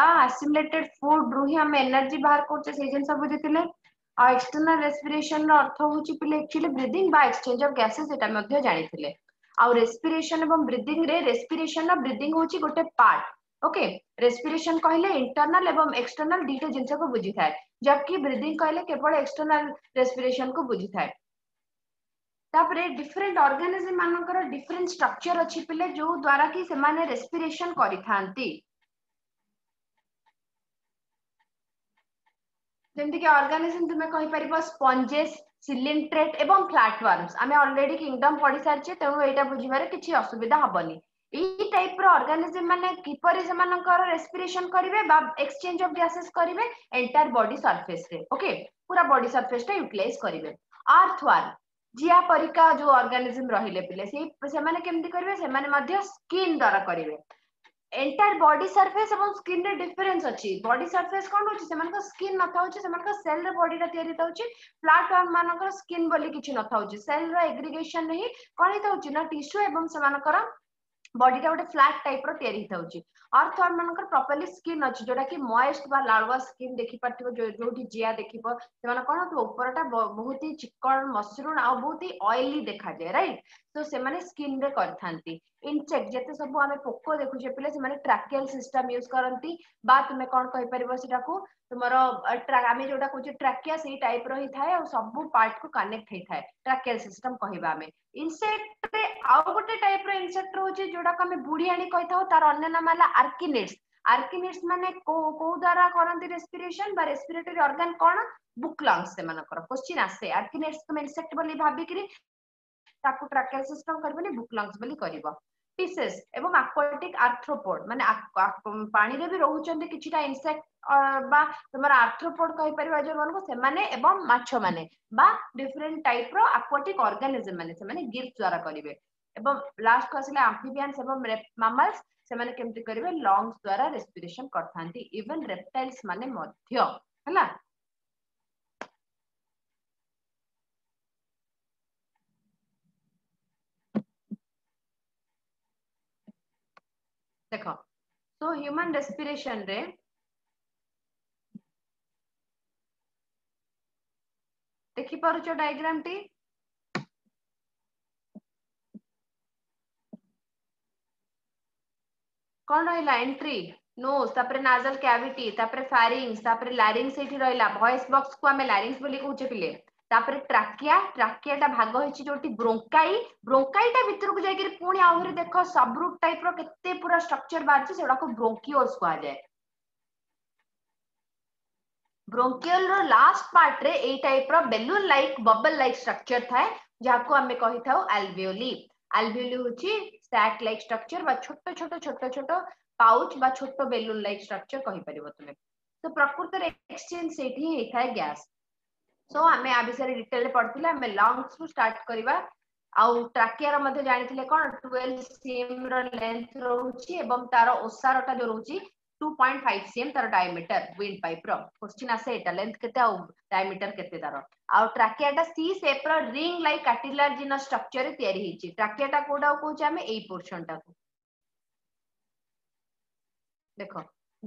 ବା ଆସିମିଲେଟେଡ ଫୁଡ ରୁ ହିଁ ଆମେ ଏନର୍ଜି ବାହାର କରୁଛେ ସେଇ ଜିନିଷ ବୁଝିଥିଲେ ଆଉ ଏକ୍ସଟର୍ନାଲ ରେସ୍ପିରେସନ ର ଅର୍ଥ ହଉଛି ପିଲେ ଆକ୍ଚୁଆଲି ବ୍ରିଦିଂ ବା ଏକ୍ସଚେଞ୍ଜ ଅଫ ଗ୍ୟାସେସ୍ ଏଟା ମଧ୍ୟ ଜାଣିଥିଲେ ଆଉ ରେସ୍ପିରେସନ ଏବଂ ବ୍ରିଦିଂ ରେ ରେସ୍ପିରେସନ ର ବ୍ରିଦିଂ ହଉଛି ଗୋଟେ ପାର୍ଟ ଓକେ ରେସ୍ପିରେସନ କହିଲେ ଇଣ୍ଟରନାଲ ଏବଂ ଏକ୍ସଟର୍ନାଲ ଦୁଇଟା ଜିନିଷକୁ ବୁଝିଥାଏ ଜବକି ବ୍ରିଦିଂ କହିଲେ କେବଳ ଏକ୍ସଟର୍ନାଲ ରେସ୍ପିରେସନକୁ ବୁଝିଥାଏ ତାପରେ ଡିଫରେଣ୍ଟ ଅର୍ଗାନିଜିମ ମାନଙ୍କର ଡିଫରେଣ୍ଟ ଷ୍ଟ୍ରକ୍ଚର ଅଛି ପିଲେ ଯୋଉ ଦ୍ୱାରା କି ସେମାନେ ରେସ୍ପିରେସନ କରିଥାନ୍ତି जमीक अर्गानिजम तुम्हें कहीपर स्पंजेस सिलिंट्रेट एवं फ्लाटवर्मस आम अलरेडी किंगडम पढ़ी सारे तेनालीराम बुझे किसी असुविधा हेनी ई type organism respiration exchange of gases करेंगे एंटायर बॉडी सरफेस रे ओके पूरा बॉडी सरफेस टा यूटिलाइज करेंगे आर्थवार जिया परिका जो ऑर्गेनिज्म रही पे से, करेंगे स्किन द्वारा करेंगे ଏଣ୍ଟାୟାର ବଡି ସର୍ଫେସ୍ ଏବଂ ସ୍କିନ୍ରେ ଡିଫରେନ୍ସ ଅଛି ବଡି ସର୍ଫେସ୍ କ'ଣ ରହୁଛି ସେମାନଙ୍କ ସ୍କିନ୍ ନଥାଉଛି ସେମାନଙ୍କ ସେଲ୍ରେ ବଡିଟା ତିଆରି ଥାଉଛି ପ୍ଲାଟଫର୍ମ ମାନଙ୍କର ସ୍କିନ୍ ବୋଲି କିଛି ନଥାଉଛି ସେଲ୍ର ଏଗ୍ରିଗେସନ୍ ହିଁ କ'ଣ ହେଇଥାଉଛି ନା ଟିସ୍ୟୁ ଏବଂ ସେମାନଙ୍କର বডিটা গোটে ফ্ল্যাট টাইপর তৈরি হচ্ছে অর্থাৎ মানকর প্রপরলি স্কিন আছে যেটা কি ময়েস্ট বা লাড়ুয়া স্কিন দেখি পারতিব যোটি জিয়া দেখিব সেমান কোন উপরটা বহুত চিকন মসৃণ আর বহুত অয়েলি দেখা যায় রাইট तो से स्किन रे करते इनचेक जिते सब पोको पोक देखुचे पे से ट्राकेल सिस्टम यूज करती बा तुम कौन कहीपर तुम आम जो कहे ट्राकिया से टाइप रही था सब पार्ट को कनेक्ट होता है ट्राकेल सिस्टम कहवा आम इनसेक्ट आउ गोटे टाइप रनसेक्ट रोचे जोटा आम बुढ़ियाणी कही था तार अन्न नाम है आर्किनेट्स आर्किनेट्स मान को द्वारा करती रेस्पिरेशन बा रेस्पिरेटरी अर्गान कौन बुक लंग्स क्वेश्चन आसे आर्किनेट्स को इनसेक्ट बोली भाविकी ତାକୁ ଟ୍ରାକିଆଲ ସିଷ୍ଟମ କରିବନି ବୁକ୍ ଲଙ୍ଗସ୍ ବୋଲି କରିବ ପିସେସ୍ ଏବଂ ଆକ୍ୱାଟିକ୍ ଆର୍ଥ୍ରୋପୋଡ୍ ମାନେ ପାଣିରେ ବି ରହୁଛନ୍ତି କିଛିଟା ଇନସେକ୍ଟ ବା ତମର ଆର୍ଥ୍ରୋପୋଡ୍ କହିପାରିବା ଯୋଉମାନଙ୍କୁ ସେମାନେ ଏବଂ ମାଛମାନେ ବା ଡିଫରେଣ୍ଟ ଟାଇପ୍ର ଆକ୍ୱାଟିକ୍ ଅର୍ଗାନିଜମ ମାନେ ସେମାନେ ଗିଫ୍ଟ ଦ୍ୱାରା କରିବେ ଏବଂ ଲାଷ୍ଟକୁ ଆସିଲେ ଆମ୍ଫିବିଆନ୍ସ ଏବଂ ମାମାଲ୍ସ ସେମାନେ କେମିତି କରିବେ ଲଙ୍ଗସ୍ ଦ୍ୱାରା ରେସ୍ପିରେସନ କରିଥାନ୍ତି ଇଭେନ ରେପ୍ଟାଇଲ୍ସ ମାନେ ମଧ୍ୟ ହେଲା देख सो ह्यूमन रेस्पिरेशन रे देखी पार डायग्राम टी कौन रहा entry nose nasal cavity pharynx larynx रहा को लारींग्स बोली कहे पिले तापर ट्राकिया ट्राकिया भाग होती जो ब्रोकई ब्रोकई टा भितर को जाकर पुणी आहरी देख सब रूट टाइप रत्ते पूरा स्ट्रक्चर बाहर से ब्रोकिओस कह जाए ब्रोकिओल लास्ट पार्ट रे type balloon like bubble like structure था जहाँ को आम कही था आलभिओली आलभिओली हूँ स्टाक लाइक स्ट्रक्चर छोट छोट छोट छोट पाउच छोट बेलून लाइक स्ट्रक्चर कही पार तुम्हें तो प्रकृत एक्सचेज से गैस सो आम आ विषय डिटेल पढ़ी आम लंग्स रु स्टार्ट करवा आउ ट्राकियार मध्य जानी कौन ट्वेल्व सीएम रेन्थ रोचे एवं तार ओसार टा जो रोचे टू पॉइंट 2.5 cm तार डायमिटर विंड पाइप रोश्चिन आसे एटा लेंथ के डायमिटर के केते C shape ring like cartilage जिन स्ट्रक्चर रे तयारी हिची ट्राकियाटा कोडा कोचे पोर्शन टा देख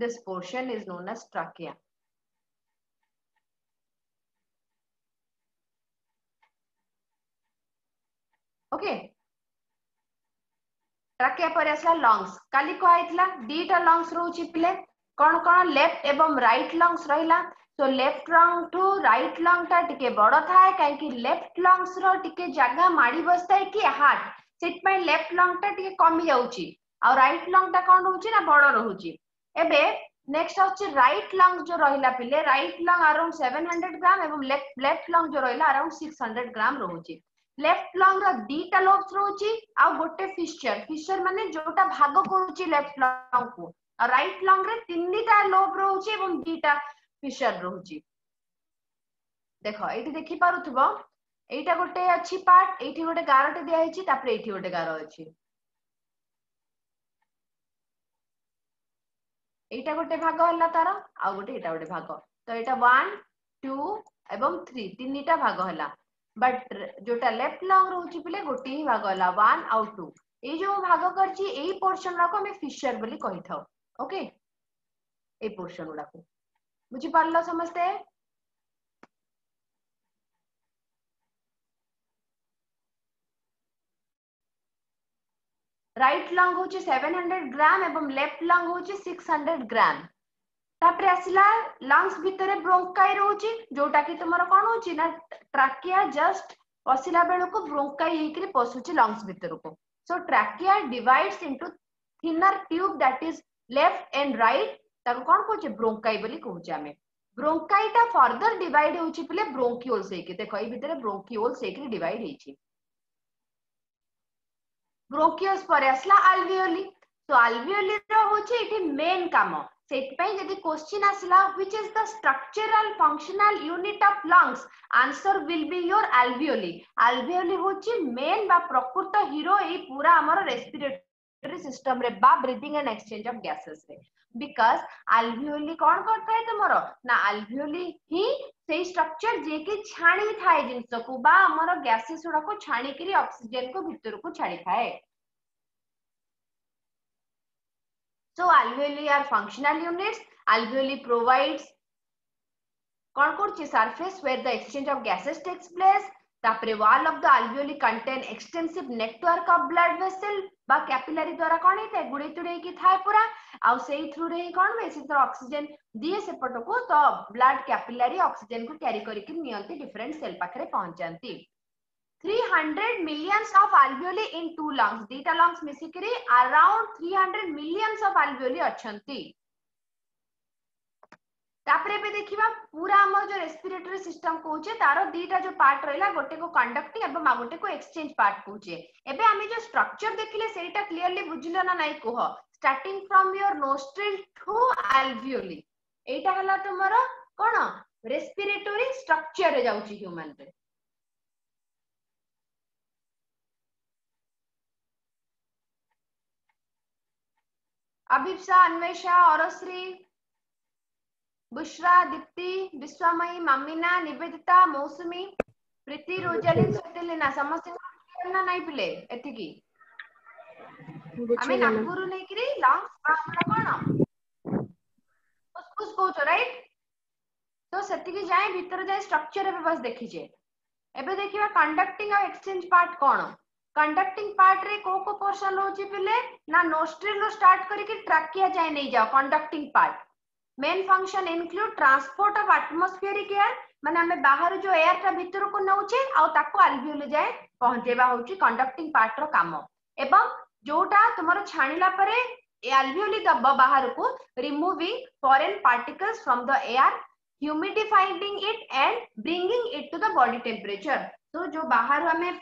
this portion is known as trachea okay trachea पर आसला लंग्स काली को आइतला दीटा लंग्स रहउची पिले कोन कोन लेफ्ट एवं राइट लंग्स रहिला so left lung to right lung ता टिके बडो थाए काई कि लेफ्ट लंग्स रो टिके जागा माडी बसताय कि हार्ट सेट पे लेफ्ट लंग ता टिके कमी जाउची आ राइट लंग ता कोन रहउची ना बडो रहउची एबे नेक्स्ट आउची राइट लंग जो रहिला पिले राइट लंग अराउंड 700 ग्राम एवं लेफ्ट लेफ्ट लंग जो रहिला अराउंड हंड्रेड ग्राम रहउची ଲେଫ୍ଟ ଲଙ୍ଗର ଦିଟା ଲୋବ୍ସ ରହୁଛି ଆଉ ଗୋଟେ ଫିଶ୍ଚର ଫିଶ୍ଚର ମାନେ ଯୋଉଟା ଭାଗ କରୁଛି ଲେଫ୍ଟ ଲଙ୍ଗକୁ ଆଉ ରାଇଟ ଲଙ୍ଗରେ ତିନିଟା ଲୋବ୍ ରହୁଛି ଏବଂ ଦିଟା ଫିଶ୍ଚର ରହୁଛି ଦେଖ ଏଇଠି ଦେଖିପାରୁଥିବ ଏଇଟା ଗୋଟେ ଅଛି ପାର୍ଟ ଏଇଠି ଗୋଟେ ଗାରଟେ ଦିଆହେଇଛି ତାପରେ ଏଇଠି ଗୋଟେ ଗାର ଅଛି ଏଇଟା ଗୋଟେ ଭାଗ ହେଲା ତାର ଆଉ ଗୋଟେ ଏଇଟା ଗୋଟେ ଭାଗ ତ ଏଇଟା ୱାନ୍ ଟୁ ଏବଂ ଥ୍ରୀ ତିନିଟା ଭାଗ ହେଲା बट जो लेफ्ट लंग रोच पे गोटे ही भाग है वन आउ टू ये जो भाग कर एई पोर्शन फिशर बोली कही था ओके ए पोर्शन गुडा बुझि पारलो समस्ते राइट लंग हूँ सेवेन हंड्रेड ग्राम एवं लेफ्ट लंग हूँ सिक्स हंड्रेड ग्राम तापर आसला लंगस भितर ब्रोंकाय रोचे जोटा कि तुमर कोन होचे ना ट्राकिया जस्ट पसिला बेळ को ब्रोंकाय हेकरे पसुचे लंगस भितर को so trachea divides into thinner tube that is left and right ता कोन कोचे ब्रोंकाय बोली कोचे आमे ब्रोंकाय ता फर्दर डिवाइड होचे पले ब्रोंकियोल्स हेके देखो ई भितर ब्रोंकियोल्स हेकरे डिवाइड हेचे ब्रोंकियोस पर आसला अल्वियोली सो अल्वियोली रो इठी मेन काम ସେଥିପାଇଁ ଯଦି क्वेश्चन ଆସିଲା which is the structural functional unit of lungs answer will be your alveoli alveoli ହଉଛି main ବା ପ୍ରକୃତ hero ଏଇ ପୁରା ଆମର respiratory system ରେ ବା breathing and exchange of gases ରେ because alveoli କଣ କରିଥାଏ ତମର ନା alveoli ହିଁ ସେଇ structure ଯିଏ କି ଛାଣିଥାଏ ଜିନିଷକୁ ବା ଆମର gases ଗୁଡାକୁ ଛାଣିକିରି ଅକ୍ସିଜେନ କୁ ଭିତରକୁ ଛାଡିଥାଏ So alveoli are functional units. Alveoli provides concord surface where the exchange of gases takes place. તાપરે wall of the alveoli contain extensive network of blood vessel બા કેપિલારી દ્વારા કોણ ହେଇଥାଏ ગુଡ଼େଇ ତୁଡ଼େଇକି ଥାଏ ପୁରା ଆଉ ସେଇ ଥ୍ରୁରେ ହିଁ କଣ ହୁଏ ସେ ତାର ଅକ୍ସିଜେନ ଦିଏ ସେପଟକୁ ତ ବ୍ଲଡ କ୍ୟାପିଲାରୀ ଅକ୍ସିଜେନକୁ କ୍ୟାରି କରିକି ନିଅନ୍ତି ଡିଫରେଣ୍ଟ ସେଲ୍ ପାଖରେ ପହଞ୍ଚାନ୍ତି 300 millions of alveoli in two lungs dita lungs misikiri around 300 millions of alveoli achanti तापरे पे देखिबा पूरा हमर जो रेस्पिरेटरी सिस्टम कहूचे तारो दीटा जो पार्ट रहला गोटे को कंडक्टिंग एवं गोटे को एक्सचेंज पार्ट कहूचे एबे हमें जो स्ट्रक्चर देखिले सेटा क्लियरली बुझिलो ना नाही कह starting from your nostril to alveoli एटा हला तुम्हारा कोन रेस्पिरेटरी स्ट्रक्चर रे जाउची ह्यूमन रे अभिप्सा अन्वेषा औरश्री बुश्रा दीप्ति विश्वमयी मम्मीना निवेदिता मौसुमी प्रीति रोजालीन सत्यलीना समस्त ना नाही पिले एतिकी आमे नागपुर नै कि लंग्स कोण कोन फुसफुस कोचो राइट तो, तो सेतिकी जाय भीतर जाय स्ट्रक्चर एबे बस देखिजे एबे देखिबा कंडक्टिंग और एक्सचेंज पार्ट है कंडक्टिंग पार्ट रे को को पोर्शन होची पिले ना नोस्ट्रिल रो स्टार्ट करके ट्रकिया जाय नै जाओ conducting part main function include transport of atmospheric air माने हमें बाहर जो एयर ता भीतर को नउचे आ ताको अल्वियोले जाय पहुंचेबा होची कंडक्टिंग पार्ट रो काम एवं जोटा तुम्हारो छाणिला परे एल्वियोलि दब बाहर को removing foreign particles from the air humidifying it and bringing it to the body temperature तो जो बाहर हमें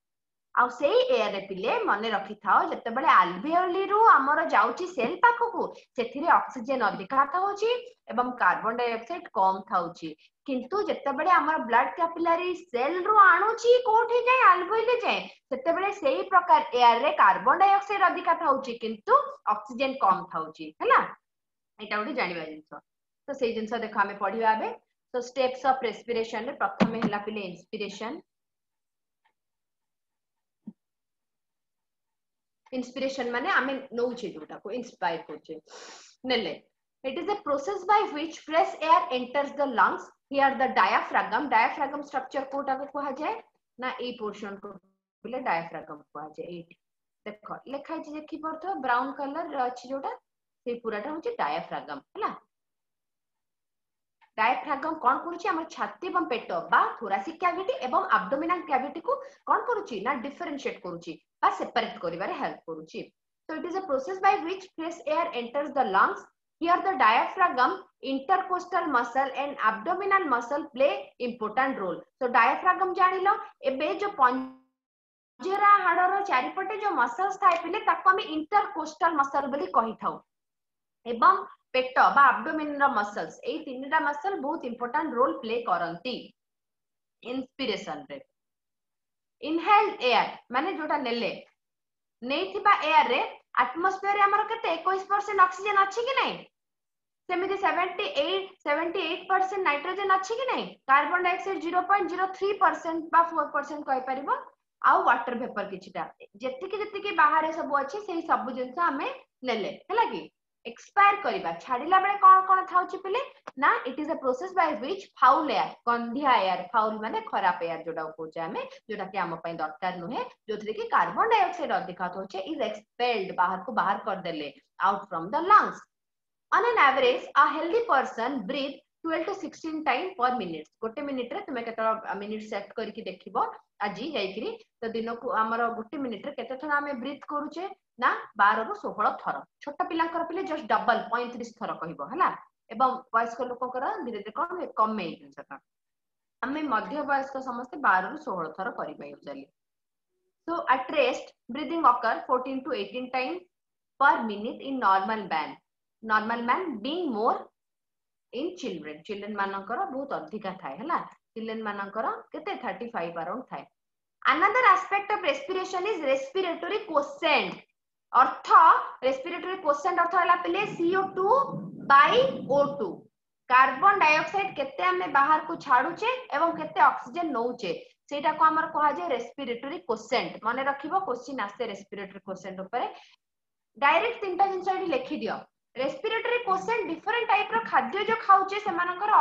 ଆଉ ସେଇ ଏୟାରେ ପିଲେ ମନେ ରଖିଥାଅ ଯେତେବେଳେ ଆଲଭିଓଲିରୁ ଆମର ଯାଉଛି ସେଲ୍ ପାଖକୁ ସେଥିରେ ଅକ୍ସିଜେନ ଅଧିକା ଥାଉଛି ଏବଂ କାର୍ବନ ଡାଇଅକ୍ସାଇଡ କମ ଥାଉଛି କିନ୍ତୁ ଯେତେବେଳେ ଆମର ବ୍ଲଡ କ୍ୟାପିଲାରୀ ସେଲ୍ ରୁ ଆଣୁଛି କୋଉଠି ଯାଏ ଆଲଭିଓଲି ଯାଏ ସେତେବେଳେ ସେଇ ପ୍ରକାର ଏୟାରରେ କାର୍ବନ ଡାଇଅକ୍ସାଇଡ ଅଧିକା ଥାଉଛି କିନ୍ତୁ ଅକ୍ସିଜେନ କମ ଥାଉଛି ହେଲା ଏଇଟା ଗୋଟେ ଜାଣିବା ଜିନିଷ ତ ସେଇ ଜିନିଷ ଦେଖ ଆମେ ପଢିବା ଏବେ ତ ଷ୍ଟେପ୍ସ ଅଫ ରେସ୍ପିରେସନରେ ପ୍ରଥମେ ହେଲା ପିଲେ ଇନ୍ସପିରେସନ इंस्पिरेशन माने आमे नौ छे जोटा को इंस्पायर को छे नले it is a process by which fresh air enters the lungs here the diaphragm diaphragm structure Kota को कहा जाए ना ए पोर्शन को बोले डायफ्राम कहा जाए एट देख लिखा है देखि पड़थ ब्राउन कलर अच्छे जोटा से पूराटा हूँ डायफ्राम है डायफ्राम कौन कर छाती पेट बा थोरासिक क्या एवं आब्डोमिनाल क्या कौन करेट कर બસ પરત କରିବାରେ help କରୁଛି so it is a process by which fresh air enters the lungs here the diaphragm intercostal muscle and abdominal muscle play important role so diaphragm જાଣିલો ଏବେ ଯୋ ପଞ୍ଜରା ହାଡ଼ର ଚାରିପଟେ ଯୋ ମସଲ୍ସ ଥାଏ ପିଲେ ତାକୁ ଆମେ intercostal muscle ବୋଲି କହିଥାଉ ଏବଂ পেট বা আবডোমিনাল মসলস এই তিনটা মসল বহুত ইম্পর্টান্ট রোল প্লে করন্তি ইনস্পিরেশন রে इनहेल्ड एयर माने जोटा नेले नेथिबा एयर रे एटमॉस्फेयर रे हमर केते 21% ऑक्सीजन अछि कि नै सेमिति 78 78% नाइट्रोजन अछि कि नै कार्बन डाइऑक्साइड 0.03% बा 4% कहि परबो आ वाटर वेपर किछटा जति कि जति कि बाहर सब अछि सेही सब जंस हमें नेले हला कि expire kariba chadila bele kon kon thauchi pile na it is a process by which foul air gandhya air foul mane kharap air joda koche ame joda ki am pai darkar nuhe jothre ki carbon dioxide adhika hoche is expelled bahar ko bahar kar dele out from the lungs on an average a healthy person breathe 12 to 16 time per minute gote minute re tume keta minute set kari ki dekhibo aji jaikiri to dinoku amara gote minute re keta thara ame breathe koruche ନା ବାର ରୁ ଷୋହଳ ଥର ଛୋଟ ପିଲାଙ୍କର ପିଲେ just double ପଇଁତିରିଶ ଥର କହିବ ହେଲା ଏବଂ ବୟସ୍କ ଲୋକଙ୍କର ଧୀରେ ଧୀରେ କଣ କମେ ଏଇ ଜିନିଷଟା ଆମେ ମଧ୍ୟ ବୟସ୍କ ସମସ୍ତେ ବାରରୁ ରୁ ଷୋହଳ ଥର କରିବା usually so at rest breathing occur fourteen to eighteen time per minute in normal man normal man being more in children children ମାନଙ୍କର ବହୁତ ଅଧିକା ଥାଏ ହେଲା ଚିଲଡ୍ରେନ୍ ମାନଙ୍କର କେତେ ଥାର୍ଟି ଫାଇଭ୍ ଆରାଉଣ୍ଡ ଥାଏ another aspect of respiration is respiratory quotient earth respiratory question अर्थ है सीओ टू बो टू कार्बन डाइअक्साइड के बाहर को छाड़ुचे केक्सीजेन नौचे से रेस्पिरेटरी क्वेश्चन मन रखी क्वेश्चन आसे रेस्पिरेटरी क्वेश्चन डायरेक्ट तीन टाइम जिन लिखी रेस्पिरेटरी क्वेश्चन डिफरेन्ट टाइप राद्य जो खाऊे से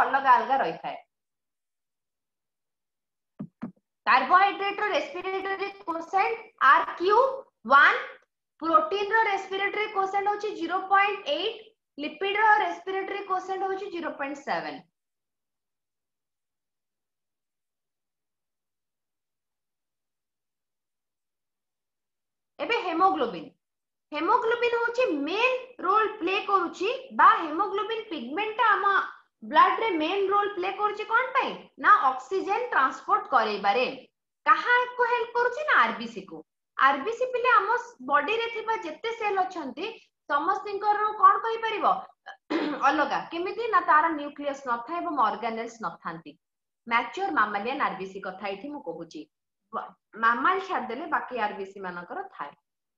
अलग अलग रही है carbohydrate respiratory question R Q one protein रो रेस्पिरेटरी कोसेंट होची 0.8 लिपिड रो रेस्पिरेटरी कोसेंट होची 0.7 एबे हेमोग्लोबिन हेमोग्लोबिन होची मेन रोल प्ले करूची बा हेमोग्लोबिन पिगमेंट आमा ब्लड रे मेन रोल प्ले करूची कोन पाई ना ऑक्सीजन ट्रांसपोर्ट करे बारे कहा को हेल्प करूची ना आरबीसी को आरबीसी पिले आम बडी रेथिबा जत्ते सेल अछंती समस्तिंकर कोन कहि परिबो अलग केमिति ना तार न्यूक्लियस नथा एवं ऑर्गेनेल्स नथांती मैच्योर मामलियन आरबीसी कथा इथि मु कहू छी मामल छाड देले बाकी आरबीसी मानकर थाए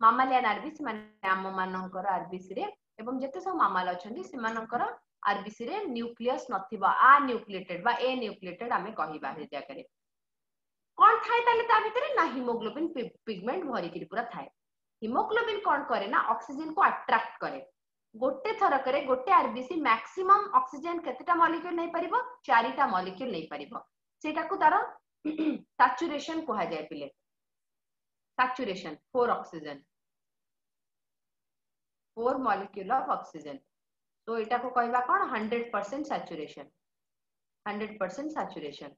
मामलियन आरबीसी माने आम मानकर आरबीसी रे एवं जत्ते सब मामल अछंती से मानकर आरबीसी रे न्यूक्लियस नथिबा आ न्यूक्लिएटेड बा ए न्यूक्लिएटेड आमे कहिबा हे जाकरे কোন থাকে তাহলে তার ভিতরে না হিমোগ্লোবিন পিগমেন্ট ভরিকি পুরা থাকে হিমোগ্লোবিন কোন করে না অক্সিজেন কো অ্যাট্রাক্ট করে গোটে থরকরে গোটে আরবিসি ম্যাক্সিমম অক্সিজেন কেতেটা মলিকুল নেই পারিব চারিটা মলিকুল নেই পারিব সেটাকু তার স্যাচুরেশন কোহা যায় পিলে saturation four oxygen four molecule of oxygen तो यहाँ कहवा कौन hundred percent saturation hundred percent saturation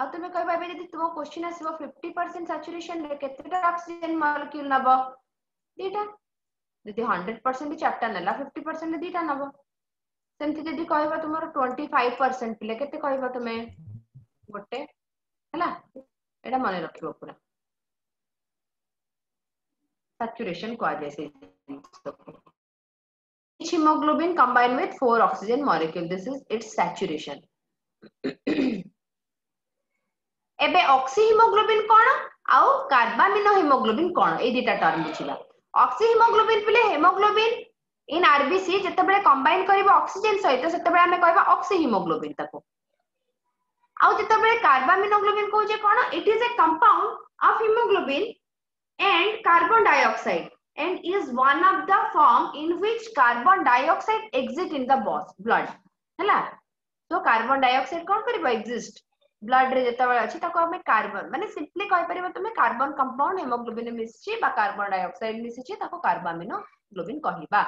आ तुम कह तुम क्वेश्चन आस फिफ्टी परसेंट साचुरेसन केक्सीजेन मलिक्यूल नब दीटा जी हंड्रेड परसेंट चार्टा ना फिफ्टी परसेंट दीटा नब सेम जी कह तुम ट्वेंटी फाइव परसेंट पे कह तुम गोटे है मन रख पूरा सैचुरेशन साचुरेसन कह जाए haemoglobin combine with four oxygen molecule this is it's saturation ଏବେ ଅକ୍ସି ହିମୋଗ୍ଲୋବିନ୍ କ'ଣ ଆଉ କାର୍ବାମିନ ହିମୋଗ୍ଲୋବିନ୍ କ'ଣ ଏଇ ଦୁଇଟା ଟର୍ମ ବୁଝିବା ଅକ୍ସି ହିମୋଗ୍ଲୋବିନ୍ ପିଲେ ହିମୋଗ୍ଲୋବିନ୍ ଇନ୍ ଆରବିସି ଯେତେବେଳେ କମ୍ବାଇନ୍ କରିବ ଅକ୍ସିଜେନ୍ ସହିତ ସେତେବେଳେ ଆମେ କହିବା ଅକ୍ସି ହିମୋଗ୍ଲୋବିନ୍ ତାକୁ ଆଉ ଯେତେବେଳେ କାର୍ବାମିନୋଗ୍ଲୋବିନ୍ କହୁଛେ କ'ଣ it is a compound of haemoglobin and carbon dioxide and is one of the form in which carbon dioxide exit in the blood hela so carbon dioxide kon karibo exist blood अच्छे carbon मैंने simply कहपर तुम्हें carbon compound haemoglobin मिशी carbon dioxide मिशी carbamino globin कह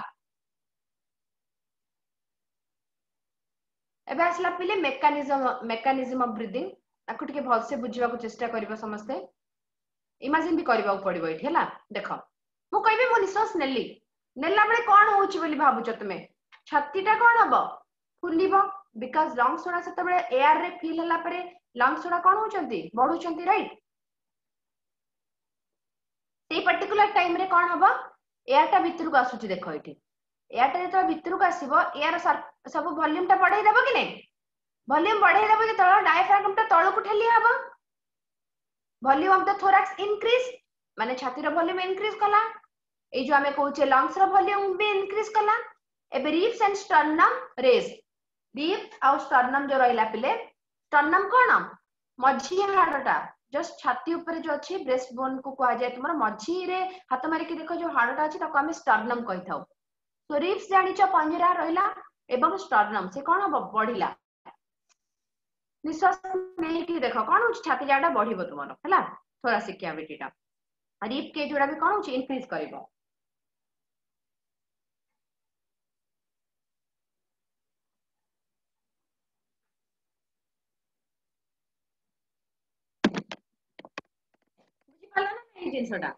आसला पे mechanism mechanism of breathing भलसे बुझा चेस्ट कर समस्ते इमेजिन भी करवाक पड़ो ये देख मुझे मो निश्वास नेली नेला बड़े कौन हो भाव तुम्हें छाती टा कौन हम फुल बिकज लंगस गुड़ा से एयर फिल हालापर लंग्स गुड़ा कौन होती बढ़ुंट रईट से पर्टिकुलर टाइम रे कौन हम एयर टा भर को आसूच देख ये एयर टा जो भर को आसव एयर सब भल्यूम टा बढ़े दब कि नहीं भल्यूम बढ़े दब जो डायफ्राम टा तौक ठेली हम volume of the thorax increase माने छाती भल्यूम इनक्रीज कला ये जो आम कहे लंग्स रल्यूम भी इनक्रीज कला एबे ribs and sternum raise ribs आउ स्टर्नम जो रहा पिले स्टर्नम कौन मझी हाड़टा जस्ट छाती ऊपर जो अच्छे ब्रेस्ट बोन को कह जाए तुम मझी हाथ मारिक देख जो हाड़टा अच्छे स्टर्नम कही था तो रिप्स जाच पंजरा रहा स्टर्नम से कौन बढ़ला निश्वास नहीं देख कौन छाती जगह बढ़ तुम थोड़ा सिक्कटा रिप के जोड़ा भी कौन इनक्रीज कर ଏଇ ଜିନିଷଟା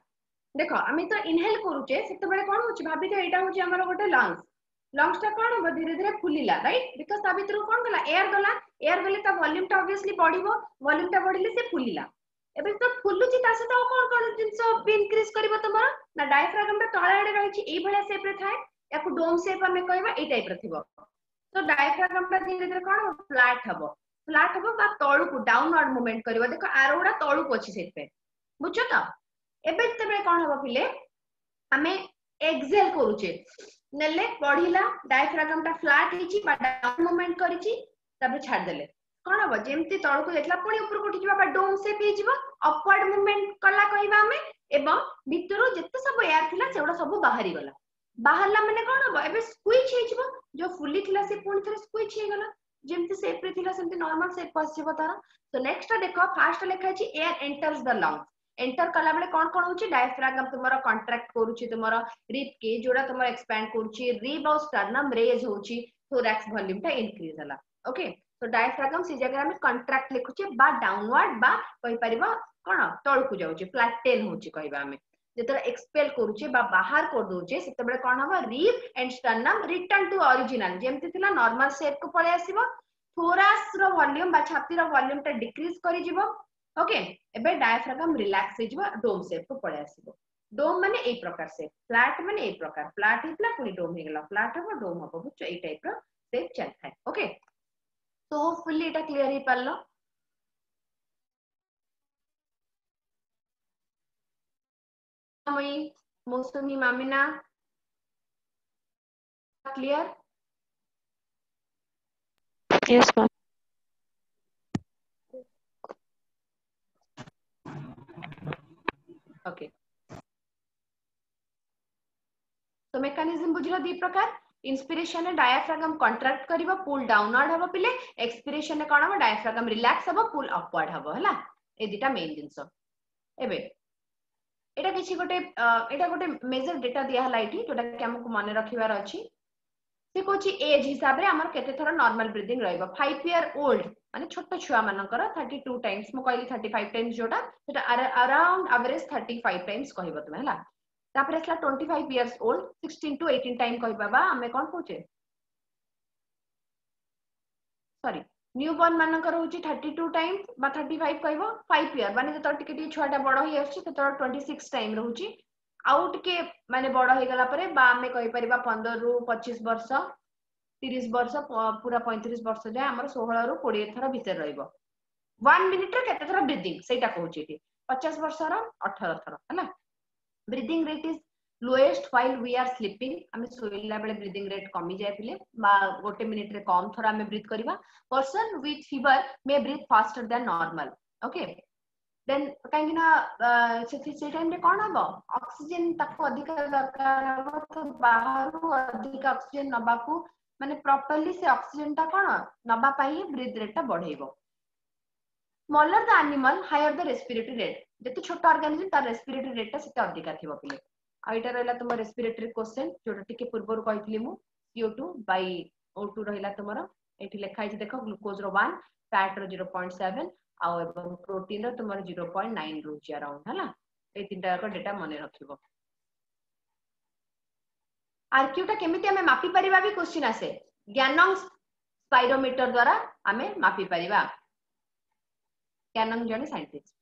ଦେଖ ଆମେ ତ ଇନହେଲ କରୁଛେ ସେତେବେଳେ କଣ ହଉଛି ଭାବିଥିବା ଏଇଟା ହଉଛି ଆମର ଗୋଟେ ଲଙ୍ଗସ ଲଙ୍ଗସଟା କଣ ହବ ଧୀରେ ଧୀରେ ଫୁଲିଲା ରାଇଟ ବିକଜ ତା ଭିତରୁ କଣ ଗଲା ଏୟାର ଗଲା ଏୟାର ଗଲେ ତା ଭଲ୍ୟୁମଟା ଅବଭିୟସଲି ବଢିବ ଭଲ୍ୟୁମଟା ବଢିଲେ ସେ ଫୁଲିଲା ଏବେ ତ ଫୁଲୁଛି ତା ସହିତ ଆଉ କଣ କଣ ଜିନିଷ ଇନକ୍ରିଜ କରିବ ତମର ନା ଡାଇଫ୍ରାଗ୍ରାମଟା ତଳ ଆଡେ ରହିଛି ଏଇଭଳିଆ ସେପରେ ଥାଏ ୟାକୁ ଡୋମ୍ ସେପ୍ ଆମେ କହିବା ଏଇ ଟାଇପର ଥିବ ତ ଡାଇଫ୍ରାଗ୍ରାମଟା ଧୀରେ ଧୀରେ କଣ ହବ ଫ୍ଲାଟ୍ ହବ ଫ୍ଲାଟ୍ ହବ ବା ତଳକୁ ଡାଉନୱାର୍ଡ ମୁଭମେଣ୍ଟ କରିବ ଦେଖ ଆର ଗୁଡା ତଳକୁ ଅଛି ସେଥିପାଇଁ ବୁଝୁଛ ତ ଏବେ ଯେତେବେଳେ କଣ ହବ ପିଲେ ଆମେ ଏକ୍ସେଲ କରୁଛେ ନେଲେ ବଢିଲା ଡାଇଫ୍ରାଗ୍ରାମ ଟା ଫ୍ଲାଟ ହେଇଛି ବା ଡାଉନ୍ ମୁଭମେଣ୍ଟ କରିଛି ତାପରେ ଛାଡିଦେଲେ କଣ ହବ ଯେମିତି ତଳକୁ ଯାଇଥିଲା ପୁଣି ଉପରକୁ ଉଠି ଯିବା ବା ଡୋମ୍ ସେପ୍ ହେଇଯିବ ଅପୱାର୍ଡ ମୁଭମେଣ୍ଟ କଲା କହିବା ଆମେ ଏବଂ ଭିତରୁ ଯେତେ ସବୁ ଏୟାର ଥିଲା ସେଗୁଡା ସବୁ ବାହାରିଗଲା ବାହାରିଲା ମାନେ କଣ ହବ ଏବେ ସ୍କୁଇଚ୍ ହେଇଯିବ ଯୋଉ ଫୁଲିଥିଲା ସେ ପୁଣି ଥରେ ସ୍କୁଇଚ୍ ହେଇଗଲା ଯେମିତି ସେପ୍ ରେ ଥିଲା ସେମିତି ନର୍ମାଲ ସେପ୍ ଆସିଯିବ ତାର ତ ନେକ୍ସଟ ଦେଖ ଫାର୍ଷ୍ଟ ଲେଖା ହେଇଛି air enters the lungs enter कला बेले कौन कौन हो डायफ्राम तुम कंट्राक्ट करके जो तुम एक्सपैंड करब आटर्नम रेज हूँ थोराक्स भल्यूम टाइम इनक्रीज है ओके तो डायफ्राम से जगह कंट्राक्ट लिखुचे डाउनवर्ड बाहर कौन तल को जाऊे फ्लाटेन हूँ कह जो एक्सपेल करुचे बाहर करदे से कौन हम rib and sternum return to original जमी नर्माल सेप को पलि आस थोरास रल्यूम छाती रल्यूम टाइम डिक्रिज कर ओके एबे डायफ्राम रिलैक्स हो जीवा डोम शेप को पळे आसीबो डोम माने ए प्रकार से फ्लैट माने ए प्रकार फ्लैट हितला पुनी डोम हे गेला फ्लैट हो डोम हो बुझो ए टाइप रो शेप चलता है ओके तो होपफुली एटा क्लियर हे पालो मई Mousumi Mamina clear yes ma'am Okay. તો મેકેનિઝમ બુઝિલો દી પ્રકાર ઇન્સ્પિરેશન ડાયાફ્રાગમ કન્ટ્રાક્ટ કરીବ પુલ ડાઉનવર્ડ હବ ପିଲେ એક્સપિરેશન કોણ હବ ડાયાફ્રાગમ રિલેક્સ હବ પુલ અપવર્ડ હବ ହେଲା એ દીଟା મેઇન ଜିନିଷ ଏବେ এটা কিছু ଗୋଟେ এটা ଗୋଟେ মেজর ডেটা দিয়া হলা এটি যেটা কি আমাকে মনে से कह हिसाब से नर्माल ब्रिदिंग रोक फाइव इयर ओल्ड मानते छोट छुआ मान थर्टी टू टाइम्स मुझे थर्टी फाइव टाइम्स जो around average thirty five times कह तुम है तापर आसला twenty five years old sixteen to eighteen time कह आम कौन कौचे सरी न्यूबर्न मानक रही thirty two time thirty five कह फाइव इयर मानते छुआटा बड़ी आसोर ट्वेंटी सिक्स टाइम रोचे आउट के माने बड़ हो गला परे बा हमें कहि परबा 15 रु 25 वर्ष 30 वर्ष पूरा 35 वर्ष जाय हमर 16 रु 20 थरा भीतर रहइबो 1 मिनिट रे केते थरा ब्रीदिंग सेटा कहू छी 50 वर्ष रो 18 थरा है ना breathing rate is lowest while we are sleeping हमें सोइला बेले ब्रीदिंग रेट कमी जाय पिले बा गोटे मिनिट रे कम थरा हमें ब्रीथ करबा person with fever may breathe faster than normal okay then कहीं ट्रेन कौन हम अक्सीजेन अधिक दरकार बाहर अधिक अक्सीजेन ना मानते प्रपरली से अक्सीजेन टा कौन नापाई ब्रिथ रेट टा बढ़े smaller the animal higher the respiratory rate जिते छोट अर्गानिजम तर रेस्पिरेटरी रेट टाइम अधिक थी आईटा रहा तुम रेस्पिरेटरी क्वेश्चन जो पूर्व कही टू बै ओ टू रहा तुम्हारा ଏଠି ଲେଖା ହେଇଛି ଦେଖ ଗ୍ଲୁକୋଜର ୱାନ୍ ଫ୍ୟାଟର ଜିରୋ ପଏଣ୍ଟ ସେଭେନ୍ ଆଉ ଏବଂ ପ୍ରୋଟିନର ତୁମର ଜିରୋ ପଏଣ୍ଟ ନାଇନ୍ ରହୁଛି ଆରାଉଣ୍ଡ ହେଲା ଏଇ ତିନିଟା ଯାକ ଡେଟା ମନେ ରଖିବ ଆର୍କ୍ୟୁଟା କେମିତି ଆମେ ମାପି ପାରିବା ବି କୋଶ୍ଚିନ୍ ଆସେ ଜ୍ଞାନଙ୍ଗ ସ୍ପାଇରୋମିଟର ଦ୍ୱାରା ଆମେ ମାପି ପାରିବା ଜ୍ଞାନଙ୍ଗ ଜଣେ ସାଇଣ୍ଟିଷ୍ଟ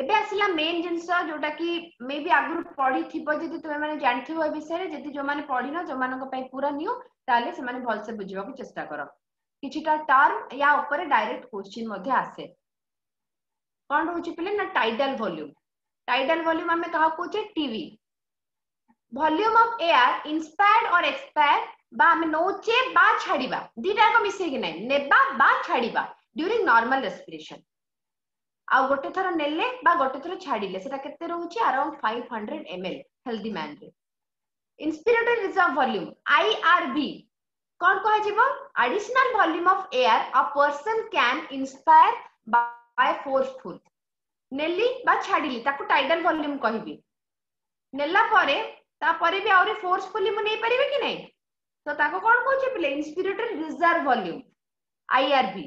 एबे आसीला मेन जिंस जोटा कि मे भी आगु पढ़ी थिबो जदि तुमे माने जानथिबो ए विषय रे जदि जो माने पढ़िनो जो मानन को पई पूरा न्यू ताले से माने भलसे बुझिबा को चेष्टा करो किछिटा टर्म या ऊपर डायरेक्ट क्वेश्चन मध्ये आसे कोन रहउछि पले ना टाइडल वॉल्यूम टाइडल वॉल्यूम हमें कहा कोचे TV volume of air inspired और एक्सपायर्ड बा हमें नोचे बा छाडीबा दिटा को मिसे कि नै नेबा बा छाडीबा ड्यूरिंग नॉर्मल रेस्पिरेशन ଆଉ ଗୋଟେ ଥର ନେଲେ ବା ଗୋଟେ ଥର ଛାଡିଲେ ସେଟା କେତେ ରହୁଛି around five hundred ML healthy ମ୍ୟାନରେ ଇନ୍ସପିରେଟେଡ reserve volume IRB କ'ଣ କୁହାଯିବ additional volume of air a person can inspire by forceful ନେଲି ବା ଛାଡିଲି ତାକୁ ଟାଇଡାଲ ଭଲ୍ୟୁମ୍ କହିବି ନେଲା ପରେ ତାପରେ ବି ଆହୁରି ଫୋର୍ସଫୁଲି ମୁଁ ନେଇପାରିବି କି ନାହିଁ ତ ତାକୁ କ'ଣ କହୁଛେ ପିଲେ inspiratory reserve volume IRV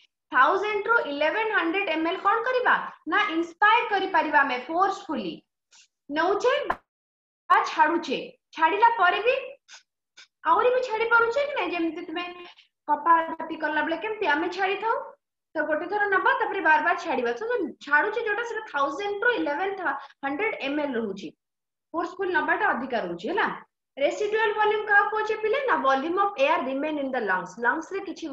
thousand रु इलेवेन हंड्रेड एम एल कौन करवा ना इंस्पायर करें फोर्सफुली नौचे बा छाड़ुचे छाड़ा पर भी आहरी भी छाड़ी पारे कि ना जमी तुम कपा जाति कला बेले केमती आम छाड़ी था तो गोटे थर नवा बार बार छाड़ा सो छाड़ुचे जोटा से थाउजेंड रु इलेवेन हंड्रेड एम एल रोचे फोर्सफुल नवाटा अधिक रोचे है रेसीडुआल वॉल्यूम क्या कहे पे ना volume of air remain in the lungs lungs कि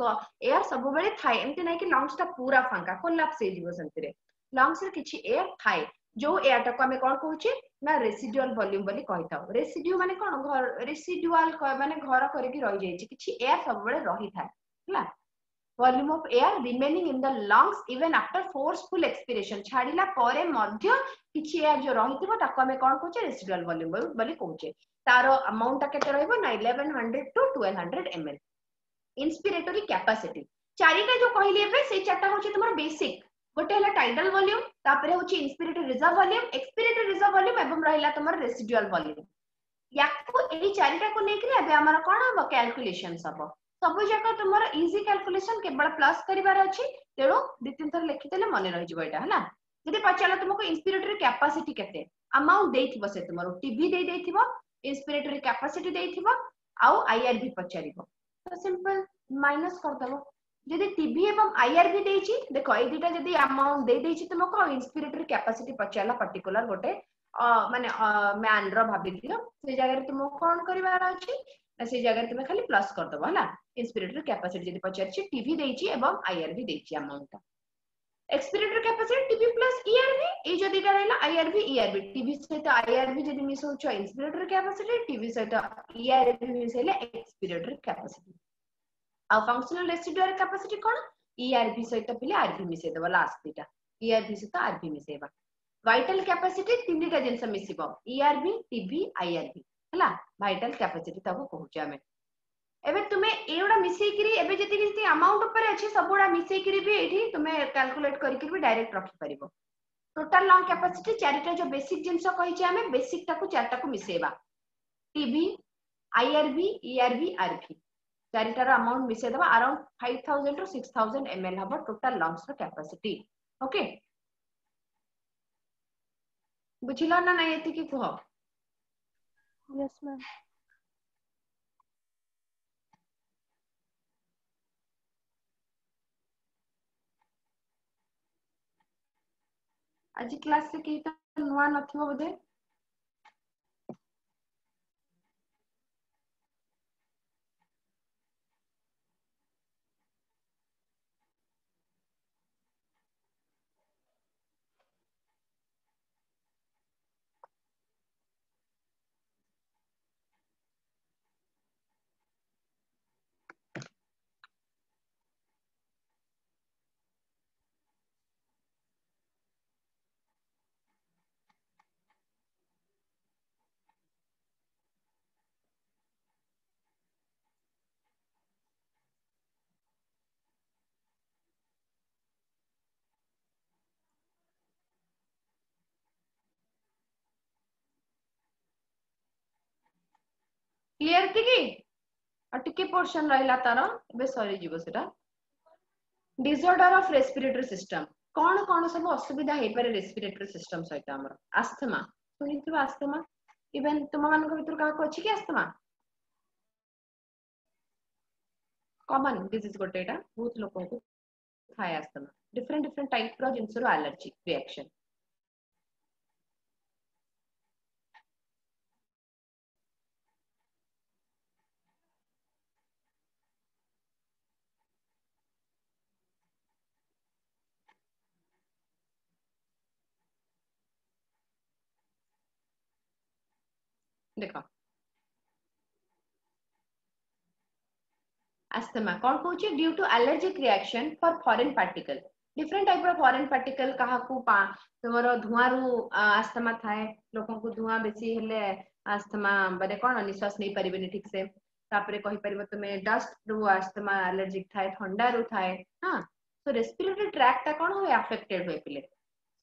एयर सब बेले थाएं ना कि लंग्स टा पूरा फांका कोलाप्स लंग्स कि एयर थाए जो एयर टाइम कौन कहे ना रेसीडुआल वॉल्यूम बोली कही था रेसीडियो मान कौन घर रेसीडुआल मानते घर कर एयर सब बेले रही था volume of air remaining in the lungs even after forceful expiration छाड़ला air जो रही थी कौन कहे रेसीडुआल वॉल्यूम कहे ତାର ଆମାଉଣ୍ଟଟା କେତେ ରହିବ ନା eleven hundred to twelve hundred M L inspiratory capacity ଚାରିଟା ଯୋଉ କହିଲି ଏବେ ସେଇ ଚାରିଟା ହଉଛି ତମର ବେସିକ୍ ଗୋଟେ ହେଲା ଟାଇଡାଲ ଭଲ୍ୟୁମ୍ ତାପରେ ହଉଛି inspiratory reserve volume expiratory reserve volume ଏବଂ ରହିଲା ତମର ରେସିଡୁଆଲ ଭଲ୍ୟୁମ୍ ୟାକୁ ଏଇ ଚାରିଟାକୁ ନେଇକି ଏବେ ଆମର କଣ ହବ କ୍ୟାଲକୁଲେସନ ହବ ସବୁ ଯାକ ତୁମର ଇଜି କ୍ୟାଲକୁଲେସନ କେବଳ ପ୍ଲସ କରିବାର ଅଛି ତେଣୁ ଦି ତିନି ଥର ଲେଖିଦେଲେ ମନେ ରହିଯିବ ଏଇଟା ହେଲା ଯଦି ପଚାରିଲା ତୁମକୁ ଇନ୍ସପିରେଟୋରୀ କ୍ୟାପାସିଟି କେତେ ଆମାଉଣ୍ଟ ଦେଇଥିବ ସେ ତୁମର ଟିଭି ଦେଇ ଦେଇଥିବ इंस्पिरेटरी कैपेसिटी दे थिबो आउ आईआरबी पचारिबो तो सिंपल माइनस कर देबो यदि टीबी एवं आईआरबी देछि देखो ए दुटा यदि अमाउंट दे देछि त लोक इंस्पिरेटरी कैपेसिटी पचाला पर्टिकुलर गोटे अ माने मैन रो भाबि दियो से जगह रे तुम कोन करिवार आछि से जगह तुम खाली प्लस कर देबो हला इंस्पिरेटरी कैपेसिटी यदि पचारछि टीबी देछि एवं आईआरबी देछि amount expiratory capacity TV plus ERV ए जदि रहला आईआरवी ईआरवी टीबी सहित तो आईआरवी जदि मिस होछ एक्सपिरेटर कैपेसिटी टीबी सहित तो ईआरवी मिस हेले एक्सपिरेटर कैपेसिटी आ फंक्शनल रेसिडुअल कैपेसिटी कोन ईआरवी सहित पिले आरवी मिस देबा लास्ट दिटा ईआरवी सहित आरवी मिसेबा वाइटल कैपेसिटी तीनटा जिंस मिसिबो ईआरवी टीबी आईआरवी हला वाइटल कैपेसिटी तब कहू हमें एबे तुमे एउडा मिसेई करी एबे जति कि जति अमाउंट ऊपर अछि सबोडा मिसेई करी भी एठी तुमे कैलकुलेट करी करी भी डायरेक्ट रखि परिबो टोटल लॉन्ग कैपेसिटी चारटा जो बेसिक जिंस कहि छै हमें बेसिक टाकु चारटा को मिसेबा टीबी आईआरबी ईआरबी आरबी रो अमाउंट मिसे देबा अराउंड 5000 टू 6000 एमएल हबो टोटल लंग्स रो कैपेसिटी ओके बुझिला ना नै एति कि कहो यस मैम आज क्लास से कहीं तो नुआ नथिबो बदे क्लीयर टीकी आ टिके रहा तार सरीज डिजर्डर अफ रेस्पिरेटरी सिस्टम कौन कौन सब असुविधा हो पाए रेस्पिरेटरी सिस्टम सहित आस्थमा शुणी आस्थमा इवेन तुम मान भर क्या अच्छी कि आस्थमा कमन डिजीज गोटे बहुत लोग थाए आस्थमा डिफरेन्ट डिफरेन्ट टाइप जिनस आलर्जी रिएक्शन देखो अस्थमा कौन कॉन्कोचिक due to allergic reaction for foreign particle different type of foreign particle कहा को पा तुमर रु अस्थमा थाए लोक धुआं बेसी हेले अस्थमा माने कौन निश्वास नहीं पारे ठीक से तापरे कहि परबो तुमे डस्ट रु अस्थमा एलर्जिक थाए ठंडा रु थाए हां सो रेस्पिरेटरी ट्रैक ता कौन हो अफेक्टेड हो पिले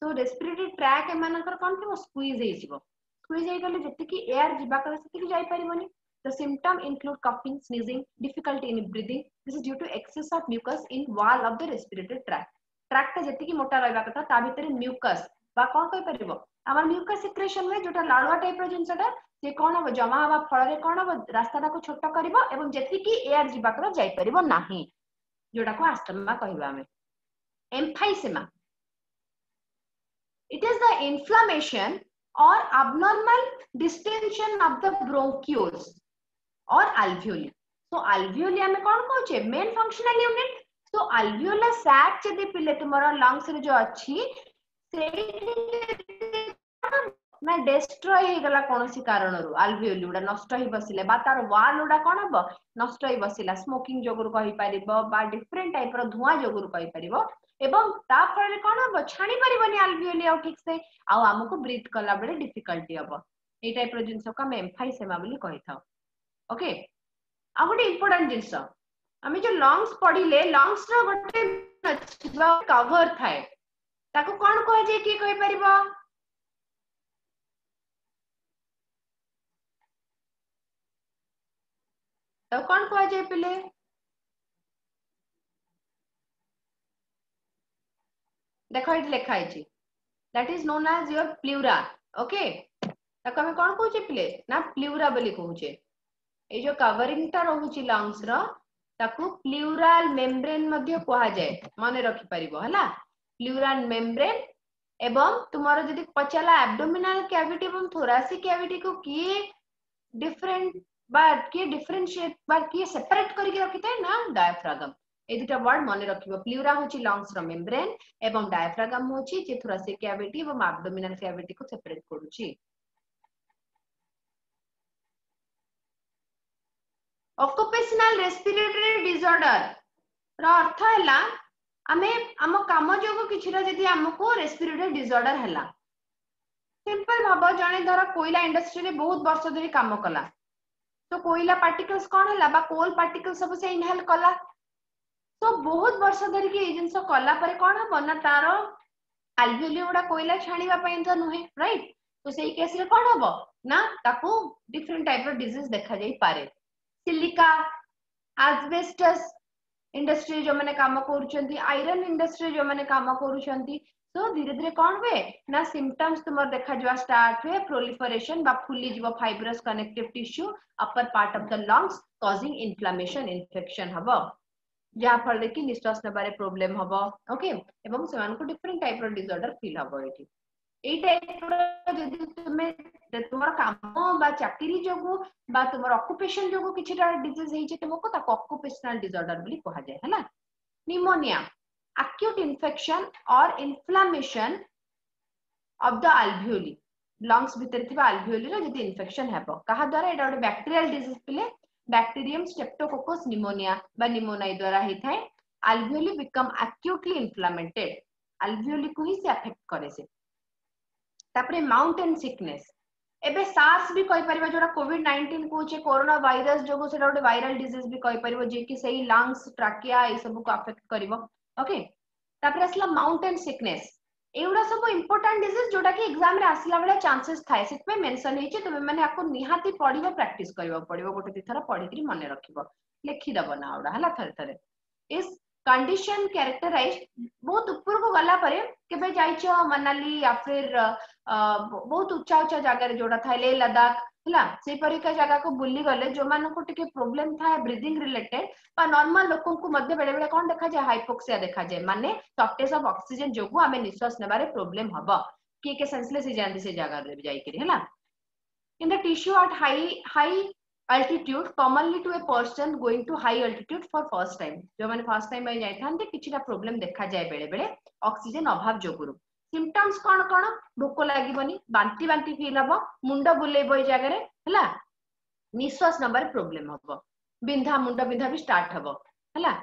सो रेस्पिरेटरी ट्रैक ए मानकर कौन थिबो स्क्वीज हे जिवो ଶୁଇ ଯାଇଗଲେ ଯେତିକି ଏୟାର ଯିବା କଥା ସେତିକି ଯାଇପାରିବନି The symptom include coughing, sneezing, difficulty in breathing. This is due to excess of mucus in wall of the respiratory tract. Tract ଟା ଯେତିକି ମୋଟା ରହିବା କଥା ତା ଭିତରେ mucus ବା କଣ କହିପାରିବ ଆମର mucus secretion ହୁଏ ଯୋଉଟା ଲାଳୁଆ type ର ଜିନିଷଟା ସେ କଣ ହବ ଜମା ହେବା ଫଳରେ କଣ ହବ ରାସ୍ତାଟାକୁ ଛୋଟ କରିବ ଏବଂ ଯେତିକି ଏୟାର ଯିବା କଥା ଯାଇପାରିବ ନାହିଁ ଯୋଉଟାକୁ ଆଷ୍ଟମା କହିବା ଆମେ emphysema it is the inflammation or abnormal distension of the bronchioles or alveoli. So alveolia में कौन कौन छे मेन फंक्शनल यूनिट तो alveolar sac जदि पिले तुमर लंग्स रे जो अछि सेठी मैं डेस्ट्रय होगा कौन कारण आलभिओल गुड नष्ट बसिले तार वाल गुडा कौन हम नष्ट बसला स्मोकिंग जोर कहीपर डिफरेन्ट टाइप रुआ जो कहीपर एवं फल कौन हम छाणी पार नहीं आलभिओल ठीक से आम को ब्रिथ कला बेल डिफिकल्टी हम ये टाइप रिन एमफाइसेमा कही था ओके आ गए इंपोर्टाट जिनस जो लंगस पढ़ले लंगस रोटे कवर थाए ताको कौन कह जाए किए कहीपर તો કોણ કહે છે પેલે দেখো এটি লেখা হয়েছে that is known as your pleura okay তাকে আমি কোন কହୁଛେ পিলে না প্লিউরা বলি কହୁଛେ এই যে কভারিংটা রহুছি লংস র তাকু প্লিউরাল মেমব্রেন মধ্যে কোহা যায় মনে রাখি পারিব হলা প্লিউরাল মেমব্রেন এবং তোমার যদি পচালা অ্যাবডোমিনাল ক্যাভিটি এবং থোরাসিক ক্যাভিটি কো কি ডিফারেন্ট ᱵᱟᱴ ᱠᱮ ᱰᱤᱯᱷᱮᱨᱮᱱᱥᱤᱭᱮᱴ ᱵᱟᱴ ᱠᱤ ᱥᱮᱯᱨᱮᱴ ᱠᱟᱨᱤ ᱨᱟᱠᱤᱛᱟᱭ ᱱᱟ ᱰᱟᱭᱟᱯᱷᱨᱟᱜᱚᱢ ᱮᱫᱤᱴᱟ ᱣᱟᱨഡ് ᱢᱚᱱᱮ ᱨᱟᱠᱷᱤᱵᱚ ᱯᱞᱤᱭᱩᱨᱟ ᱦᱚᱪᱤ ᱞᱚᱝᱥ ᱨᱟ ᱢᱮᱢᱵᱨᱮᱱ ᱮᱵᱚᱢ ᱰᱟᱭᱟᱯᱷᱨᱟᱜᱚᱢ ᱦᱚᱪᱤ ᱡᱮ ᱛᱷᱚᱨᱟ ᱥᱮᱠᱮᱵᱤᱴᱤ ᱵᱚ ᱢᱟᱵᱰᱚᱢᱤᱱᱟᱞ ᱥᱮᱠᱮᱵᱤᱴᱤ ᱠᱚ ᱥᱮᱯᱨᱮᱴ ᱠᱚᱨᱩᱪᱤ ᱚᱠᱩᱯᱮᱥᱚᱱᱟᱞ ᱨᱮᱥᱯᱤᱨᱮᱴᱚᱨᱤ ᱰᱤᱡᱚᱨᱰᱟᱨ ᱛᱚ ᱟᱨᱛᱷᱟᱭ ᱞᱟ ᱟᱢᱮ तो कोईला पार्टिकल्स कौन है बा कोल पार्टिकल सब से इनहेल कला तो बहुत वर्ष धरिकी ये जिनस कला पर कौन हम ना तार आलभिओली गुड़ा कोईला छाणीबा पई तो नुहे राइट तो सही केस रे कौन हबो ना ताको डिफरेंट टाइप रो डिजीज देखा जाई पारे सिलिका एस्बेस्टस इंडस्ट्री जो मैंने काम करूँ आयरन इंडस्ट्री जो मैंने काम करूँ तो धीरे धीरे कौन हुए ना सिम्पटम्स तुम देखा स्टार्ट हुए प्रोलिफरेशन फुली जीव fibrous connective tissue upper part of the lungs causing inflammation infection हम ଯାହାଫଳରେ କି ନିଶ୍ୱାସ ନେବାରେ ପ୍ରୋବ୍ଲେମ ହବ ଓକେ ଏବଂ ସେମାନଙ୍କୁ ଡିଫରେଣ୍ଟ ଟାଇପର ଡିସଅର୍ଡର ଫିଲ୍ ହବ ଏଠି ଏଇ ଟାଇପର ଯଦି ତୁମେ ତୁମର କାମ ବା ଚାକିରି ଯୋଗୁ ବା ତୁମର ଅକୁପେସନ ଯୋଗୁ କିଛିଟା ଡିଜିଜ ହେଇଛି ତୁମକୁ ତାକୁ ଅକୁପେସନାଲ ଡିସଅର୍ଡର ବୋଲି କୁହାଯାଏ ହେଲା pneumonia acute infection or inflammation of the alveoli lungs bhitare thiba alveoli ra jodi infection hebo kaha dwara eta ଗୋଟେ bacterial disease pile bacterium streptococcus pneumonia ba pneumonia dwara hei thai alveoli become acutely inflamed alveoli ko hi se affect kare se tapre mountain sickness एबे SARS भी कोई परबा SARS कोविड-19 को Covid corona virus जोगो virus viral disease भी कोई परबो जे की सही लंग्स ट्रकिया ଟ୍ରାକିଆ सब को अफेक्ट करबो ओके तापर असला माउंटेन सिकनेस एउडा सब इंपोर्टेंट डिजीज जोटा की एग्जाम रे आसला बेला चांसेस थाए सेत पे मेंशन हेचे तबे माने आको निहाती पढिबो प्रैक्टिस करिवो पढिबो गोटे तिथरा पढिकरी मन रखिबो लेखि दबो ना उडा हला थरे थरे इस कंडीशन कैरेक्टराइज बहुत ऊपर को गला परे केबे जाइचो मनाली या फिर बहुत ऊंचा ऊंचा जगह रे जोडा थाए ले लद्दाख है जगह को बुली गले जो मानक प्रोब्लेम थाए ब्रिदिंग रिलेटेड नर्माल लोक बेले बेले कौन देखा जाए हाइपोक्सी देखा जाए मानते सर्टेज अफ अक्सीजेन जो आम निश्वास नवे प्रोब्लेम हम किए किए सेन्सलेस जगह in the tissue at high high altitude commonly to a person going to high altitude for first time जो मैंने फर्स्ट टाइम जाते कि प्रोब्लेम देखा जाए बेले बेले अक्सीजेन अभाव जो गुरु सिमटम्स कौन कौन भोक लगे बांति बांति फिल हम मुंड बुले जगह निश्वास नबार प्रोब्लेम हम बिंधा मुंड बिंधा भी स्टार्ट हम है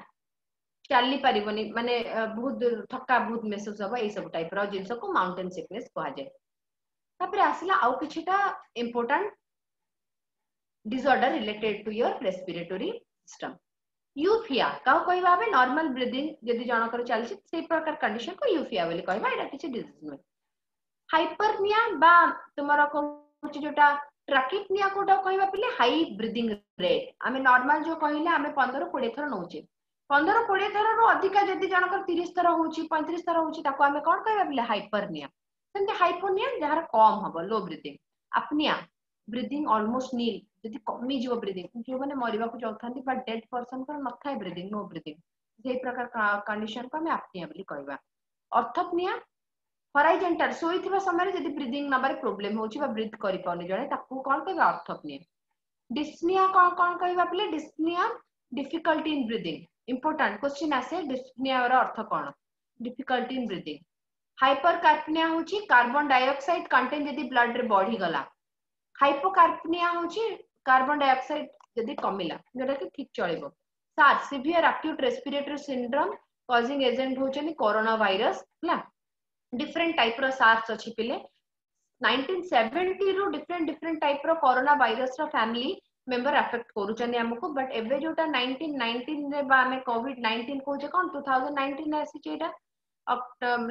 चली पार मानने बहुत थका बहुत मेसेस हम ये सब टाइप रिनस को माउंटेन सिकने कहुए आसला आउ कि important disorder related to your respiratory system ୟୁଫିଆ କାହାକୁ କହିବା ଆମେ ନର୍ମାଲ ବ୍ରିଦିଂ ଯଦି ଜଣଙ୍କର ଚାଲିଛି ସେଇ ପ୍ରକାର କଣ୍ଡିସନକୁ ୟୁଫିଆ ବୋଲି କହିବା ଏଇଟା କିଛି ଡିଜିଜ୍ ନୁହେଁ ହାଇପରନିଆ ବା ତୁମର କହୁଛି ଯୋଉଟା ଟ୍ରାକିପନିଆ କୋଉଟା କହିବା ପିଲେ ହାଇ ବ୍ରିଦିଂ ରେଟ୍ ଆମେ ନର୍ମାଲ ଯୋଉ କହିଲେ ଆମେ ପନ୍ଦର କୋଡିଏ ଥର ନଉଛେ ପନ୍ଦର କୋଡିଏ ଥରରୁ ଅଧିକା ଯଦି ଜଣଙ୍କର ତିରିଶ ଥର ହଉଛି ପଇଁତିରିଶ ଥର ହଉଛି ତାକୁ ଆମେ କଣ କହିବା ପିଲେ ହାଇପରନିଆ ସେମିତି ହାଇପୋନିଆ ଯାହାର କମ ହବ low breathing apnoea breathing almost nil जदि कमिज ब्रिदिंग जो मैंने मरवाक चाहते बट डेड पर्सन न था ब्रिदिंग नो ब्रिदिंग से प्रकार कंडीशन को आपनी कह अर्थपनिया हराइजेटाल शोवा समय ब्रिदिंग नबारे प्रोब्लेम हो ब्रिथ कर जड़े कौन कह अर्थपनिया डिस्निया कौन कह dyspnoea difficult in breathing important question आसे डिस्निया अर्थ कौन डिफिकल्ट इन ब्रिदिंग हाइपरकार्पनिया हूँ कार्बन डाइअक्साइड कंटेन्ट जब ब्लड बढ़ीगला हाइपोकार्पनिया हूँ कार्बन डाइऑक्साइड यदि कमिला जोटा कि ठीक चल SARS severe acute respiratory syndrome causing agent हूँ करोना भाईर है डिफरेन्ट टाइप रार्स अच्छी पिले नाइंटीन सेवेन्टी रु डिफरेन्ट डिफरेन्ट टाइप रोना भाईर फैमिली मेम्बर एफेक्ट करमको बट ए जो नाइंटीन नाइंटीन कॉविड नाइंटीन कौन टू थाउजेंड नाइंटीन आसा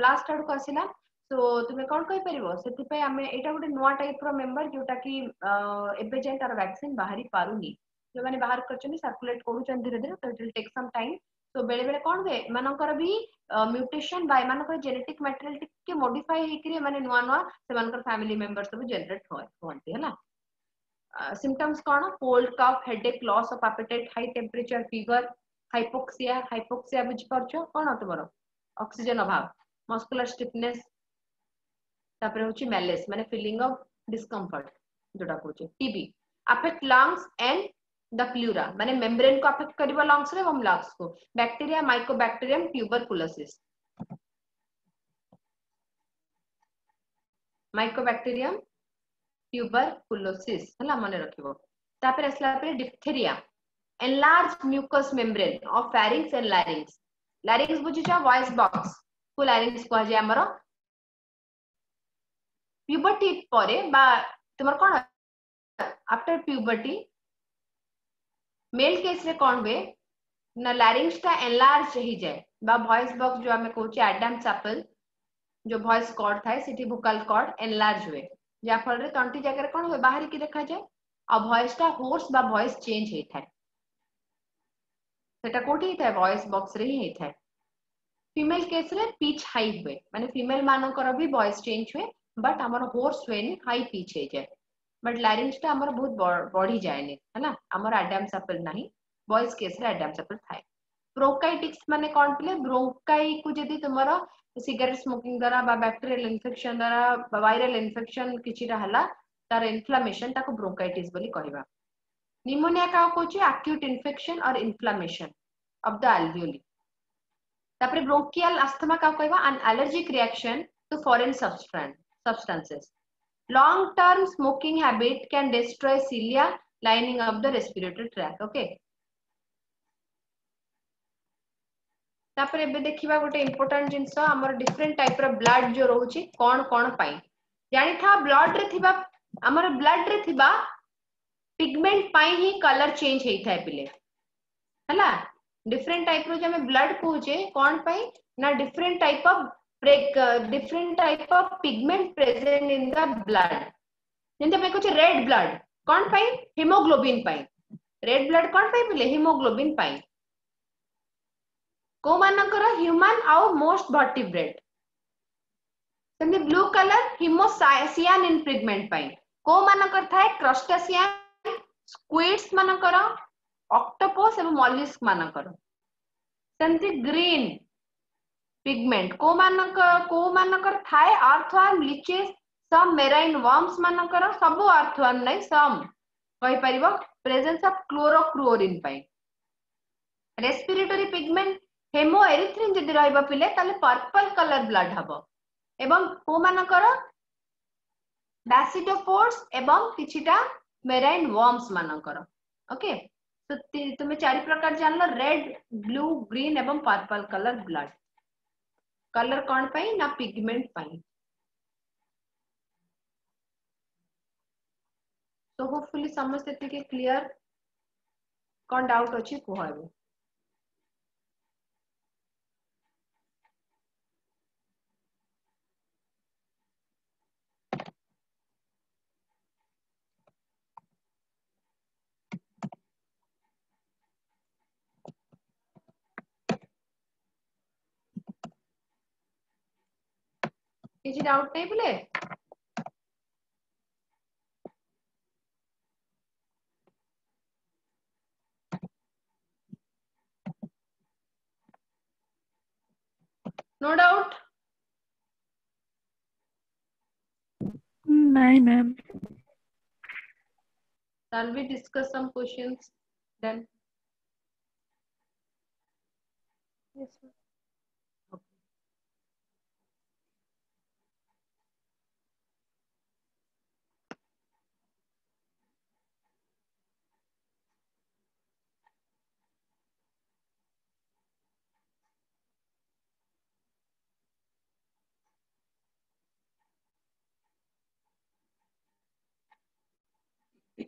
लास्ट आड़ को आसला सो तुम कौन कहीपर से गोटे नुआ टाइप रेम्बर जोटा कि तार वैक्सीन बाहरी पारूनी जो मैंने बाहर करकुलेट कर धीरे धीरे तो इट टेक् सम टाइम तो बेले बेले कौन हुए मानकर भी म्यूटेशन बाय मानकर जेनेटिक मटेरियल टिके मॉडिफाई हे करे माने नुवा नुवा से मानकर फैमिली मेंबर्स सब जनरेट हो होंते हैला सिम्पटम्स कौन cold cough headache loss of appetite high temperature fever hypoxia hypoxia बुझ परचो कौन तुम्हारो ऑक्सीजन अभाव मस्कुलर स्टिफनेस তারপরে হচ্ছে ম্যালেস মানে ফিলিং অফ ডিসকমফর্ট যেটা কହୁছে TB affect lungs and the pleura माने मेम्ब्रेन को अफेक्ट करिव लंग्स रे हम लंग्स को bacteria mycobacterium tuberculosis mycobacterium tuberculosis हला माने रखिवो तापर असला पे diphtheria enlarged mucous membrane of pharynx and larynx larynx बुझि छ वॉइस बॉक्स को larynx को जे हमरो प्यूबर्टी परे बा तुम्हारे कौन आफ्टर प्यूबर्टी मेल केस रे कौन हुए ना लैरिंग्स टा एनलार्ज ही जाए बा वॉइस बॉक्स जो हमें कोचे एडम सैपल जो वॉइस कॉर्ड था सिटी बुकल कॉर्ड एनलार्ज हुए या फल रे तंटी जगह रे कौन हुए बाहरी की देखा जाए आ वॉइस टा होर्स बा वॉइस चेंज ही था सेटा कोठी ही था वॉइस बॉक्स रे ही था फीमेल केस रे पिच हाई हुए माने फीमेल मानो करो भी वॉइस चेंज हुए बट आम होर्स हुए हाई पिच हो जाए बट लारेन्सटा आमर बहुत बढ़ी जाए है आमर ना बयज केस आडाम्स आपेल थाए ब्रोंकाइटिक्स मैंने कौन पे ब्रोंकाई को जदि तुम सिगरेट स्मोकिंग द्वारा बा बैक्टेरियल इन्फेक्शन द्वारा वायरल इनफेक्शन किसी तार इनफ्लामेसन ब्रोंकाइटिस कह निमोनिया क्या कहे आक्यूट इनफेक्शन और inflammation of the alveoli bronchial asthma क्या कहवा an allergic reaction to foreign substance substances. Long-term smoking habit can destroy cilia lining of the respiratory tract. Okay. तापर एबे देखिबा गोटे इंपोर्टेंट जिंस हमर डिफरेंट टाइप रो ब्लड जो रहउची कोन कोन पाई जानि था ब्लड रे थिबा हमर ब्लड रे थिबा पिगमेंट पाई ही कलर चेंज हेई थाए पिले हला डिफरेंट टाइप रो जे हमें ब्लड कहूचे कोन पाई ना different type of different type of pigment present in the blood ଯେମିତି ଆମେ କହୁଛେ ରେଡ୍ ବ୍ଲଡ୍ କ'ଣ ପାଇଁ ହିମୋଗ୍ଲୋବିନ୍ ପାଇଁ ରେଡ୍ ବ୍ଲଡ୍ କ'ଣ ପାଇଁ ବୋଲେ ହିମୋଗ୍ଲୋବିନ୍ ପାଇଁ କୋଉମାନଙ୍କର ହ୍ୟୁମାନ ଆଉ ମୋଷ୍ଟ ଭର୍ଟିବ୍ରେଟ୍ ସେମିତି ବ୍ଲୁ କଲର ହିମୋସିଆନିନ୍ ପିଗମେଣ୍ଟ ପାଇଁ କୋଉମାନଙ୍କର ଥାଏ କ୍ରଷ୍ଟାସିଆନ୍ ସ୍କୁଇଡ୍ସ ମାନଙ୍କର ଅକ୍ଟୋପସ୍ ଏବଂ ମଲିସ୍କ ମାନଙ୍କର ସେମିତି ଗ୍ରୀନ୍ पिगमेंट को मानकर को मानकर थाए earthworm leeches some marine worms मानकर सब आर्थवार्म नै सम कहि परबो प्रेजेंस ऑफ क्लोरोक्रोरिन पाई रेस्पिरेटरी पिगमेंट हेमो एरिथ्रिन जदि रहइबो पिले तले पर्पल कलर ब्लड हबो एवं को मानकर बैसिडोफोर्स एवं किछिटा मेराइन वर्म्स मानकर ओके तो तुम्हें चार प्रकार जान लो रेड ब्लू ग्रीन एवं पर्पल कलर ब्लड कलर कौन पाई ना पिगमेंट पाई तो होपफुली समस्त क्लियर कौन डाउट अच्छी कहबे କିଛି ଡାଉଟ୍ ନାହିଁ ବୋଲେ नो डाउट नहीं ma'am shall we discuss some questions then yes ma'am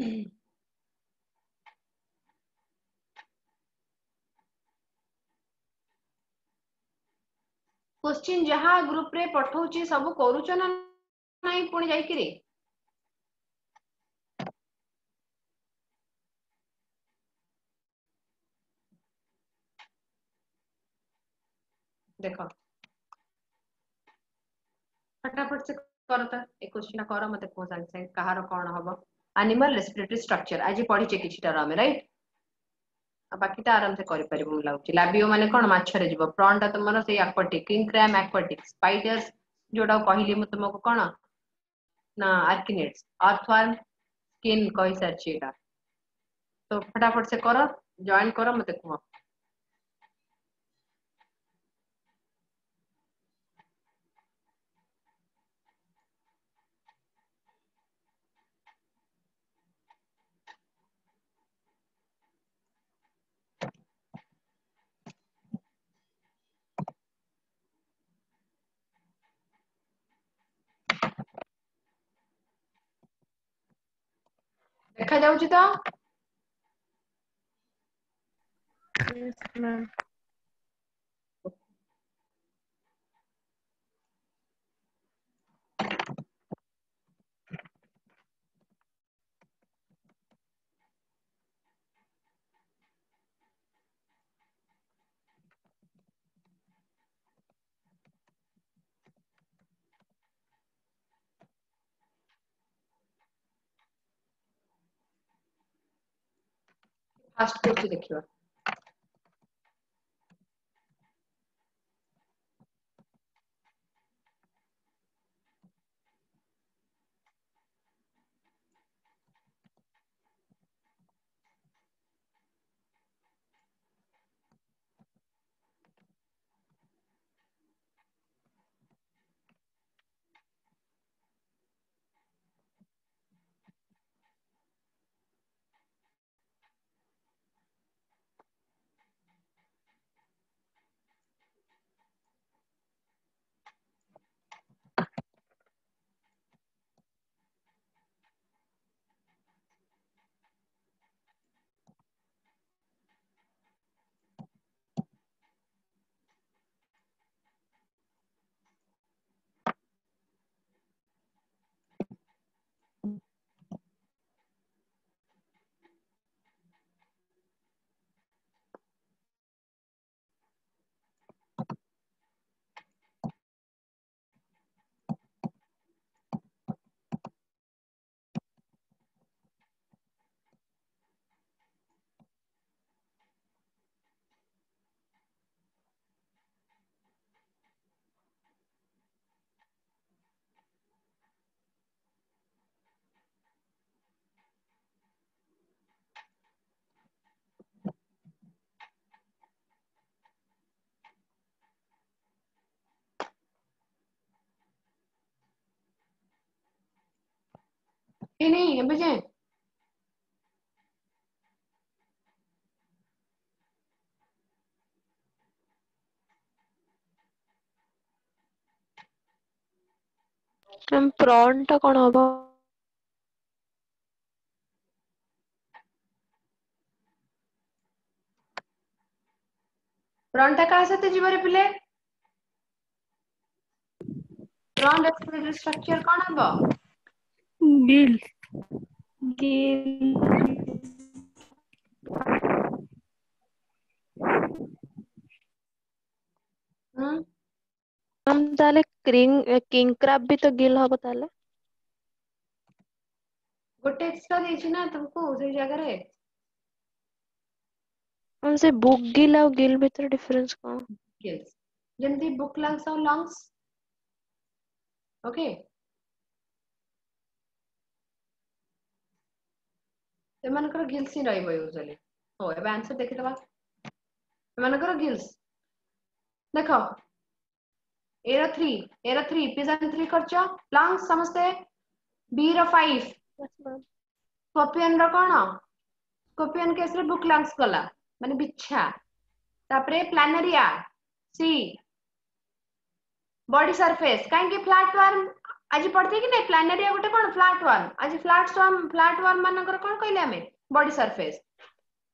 question जहा ग्रुप रे पठाउची सब करूछ ना नाही पुणी जाई कि रे देखो फटाफट से करता तो, एक क्वेश्चन कर मते को सांग कहार कौन हबो एनिमल रेस्पिरेटरी स्ट्रक्चर आज पढ़ीचे कि रईट बाकी आराम से लगे लाबिओ मैंने कौन मेरे जी प्रन टा तुम सेक्वाटिक्राम आकवाटिक स्पाइडर्स जोड़ा कहली मुझ तुमको कौन ना आर्किनेट्स अर्थवर्म स्किन कही सारी तो फटाफट से कर जॉन कर मत कह Kaleci de. Yes, ma'am. fast food to the cure. ये नहीं है बजे मैम प्रॉन टा कौन हम प्रॉन टा क्या पिले प्रॉन स्ट्रक्चर कौन हम guilt. Guilt. Hmm? हम ताले किंग किंग क्राब भी तो गिल हबो ताले ଗୋଟେ ଏକ୍ସଟ୍ରା ଦେଇଛି ନା ତମକୁ ସେଇ ଜାଗାରେ ହଁ ସେ ବୁକ୍ ଗିଲ୍ ଆଉ ଗିଲ୍ ଭିତରେ ଡିଫରେନ୍ସ କ'ଣ ଯେମିତି ବୁକ୍ ଲଙ୍ଗସ୍ ଆଉ ଲଙ୍ଗସ୍ ଓକେ ସେମାନଙ୍କର ଗିଲ୍ସ ହିଁ ରହିବ ୟୁଜୁଆଲି ହଉ ଏବେ ଆନ୍ସର ଦେଖିଦେବା ଏମାନଙ୍କର ଗିଲ୍ସ ଦେଖ ଏର ଥ୍ରୀ ଏର ଥ୍ରୀ ପିଜା ଥ୍ରୀ କରିଛ ଲଙ୍ଗସ୍ ସମସ୍ତେ ବି ର ଫାଇଭ ସ୍କୋପିଅନ ର କଣ ସ୍କୋପିଅନ କେସରେ ବୁକ୍ ଲଙ୍ଗସ୍ ଗଲା ମାନେ ବିଛା ତାପରେ ପ୍ଲାନେରିଆ ସି ବଡି ସର୍ଫେସ୍ କାହିଁକି ଫ୍ଲାଟ ୱାର୍ମ ଆଜି ପଢିଥିଲେ କି ନାଇଁ ପ୍ଲାନ୍ ଏରିଆ ଗୋଟେ କଣ ଫ୍ଲାଟ୍ ୱାର୍ମ ଆଜି ଫ୍ଲାଟ୍ ଫ୍ଲାଟ୍ ୱାର୍ମ ମାନଙ୍କର କଣ କହିଲେ ଆମେ ବଡି ସରଫେସ୍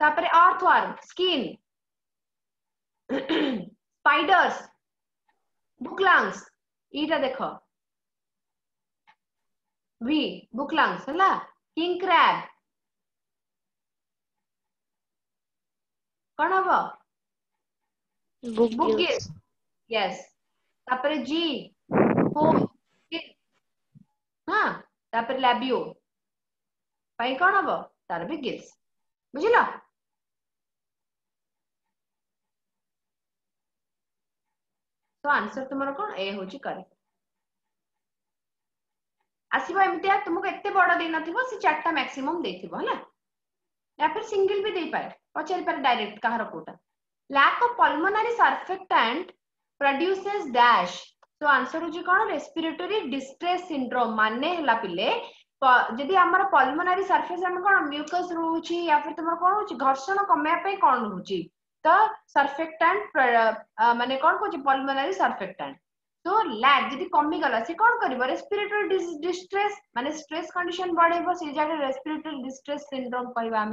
ତାପରେ ଅର୍ଥ ୱାର୍ମ ସ୍କିନ୍ ସ୍ପାଇଡର୍ସ ବୁକ୍ଲାଙ୍ଗସ୍ ଏଇଟା ଦେଖ ଭି ବୁକ୍ଲାଙ୍ଗସ୍ ହେଲା କିଙ୍ଗ କ୍ରାବ୍ କଣ ହବ ବୁକିସ୍ ୟେସ୍ ତାପରେ ଜି ହୋମ୍ हाँ तापर लैबियो पाई कौन हम तार भी गिल्स बुझल तो आंसर तुम कौन ए हूँ कर आसव एमती तुमको एत बड़ दे नी चार मैक्सीम दे या फिर सिंगल भी दे पाए पचार पाए डायरेक्ट कहार कौटा lack of pulmonary surfactant produces dash तो आंसर हूँ कौन रेस्पिरेटोरी डिस्ट्रेस सिंड्रोम मान पिले जदि आम पलिमोनारी सरफेस कौन म्यूकस रोचे या फिर तुम कौन हो घर्षण कमेवाई कौन रोचे तो सरफेक्टांट मानने कौन कहे पलिमोनारी सरफेक्टांट तो लैग जदि कमिगला से कौन कर डिस्ट्रेस मानने स्ट्रेस कंडीशन बढ़े से जगह रेस्पिरेटोरी डिस्ट्रेस सिंड्रोम कहवा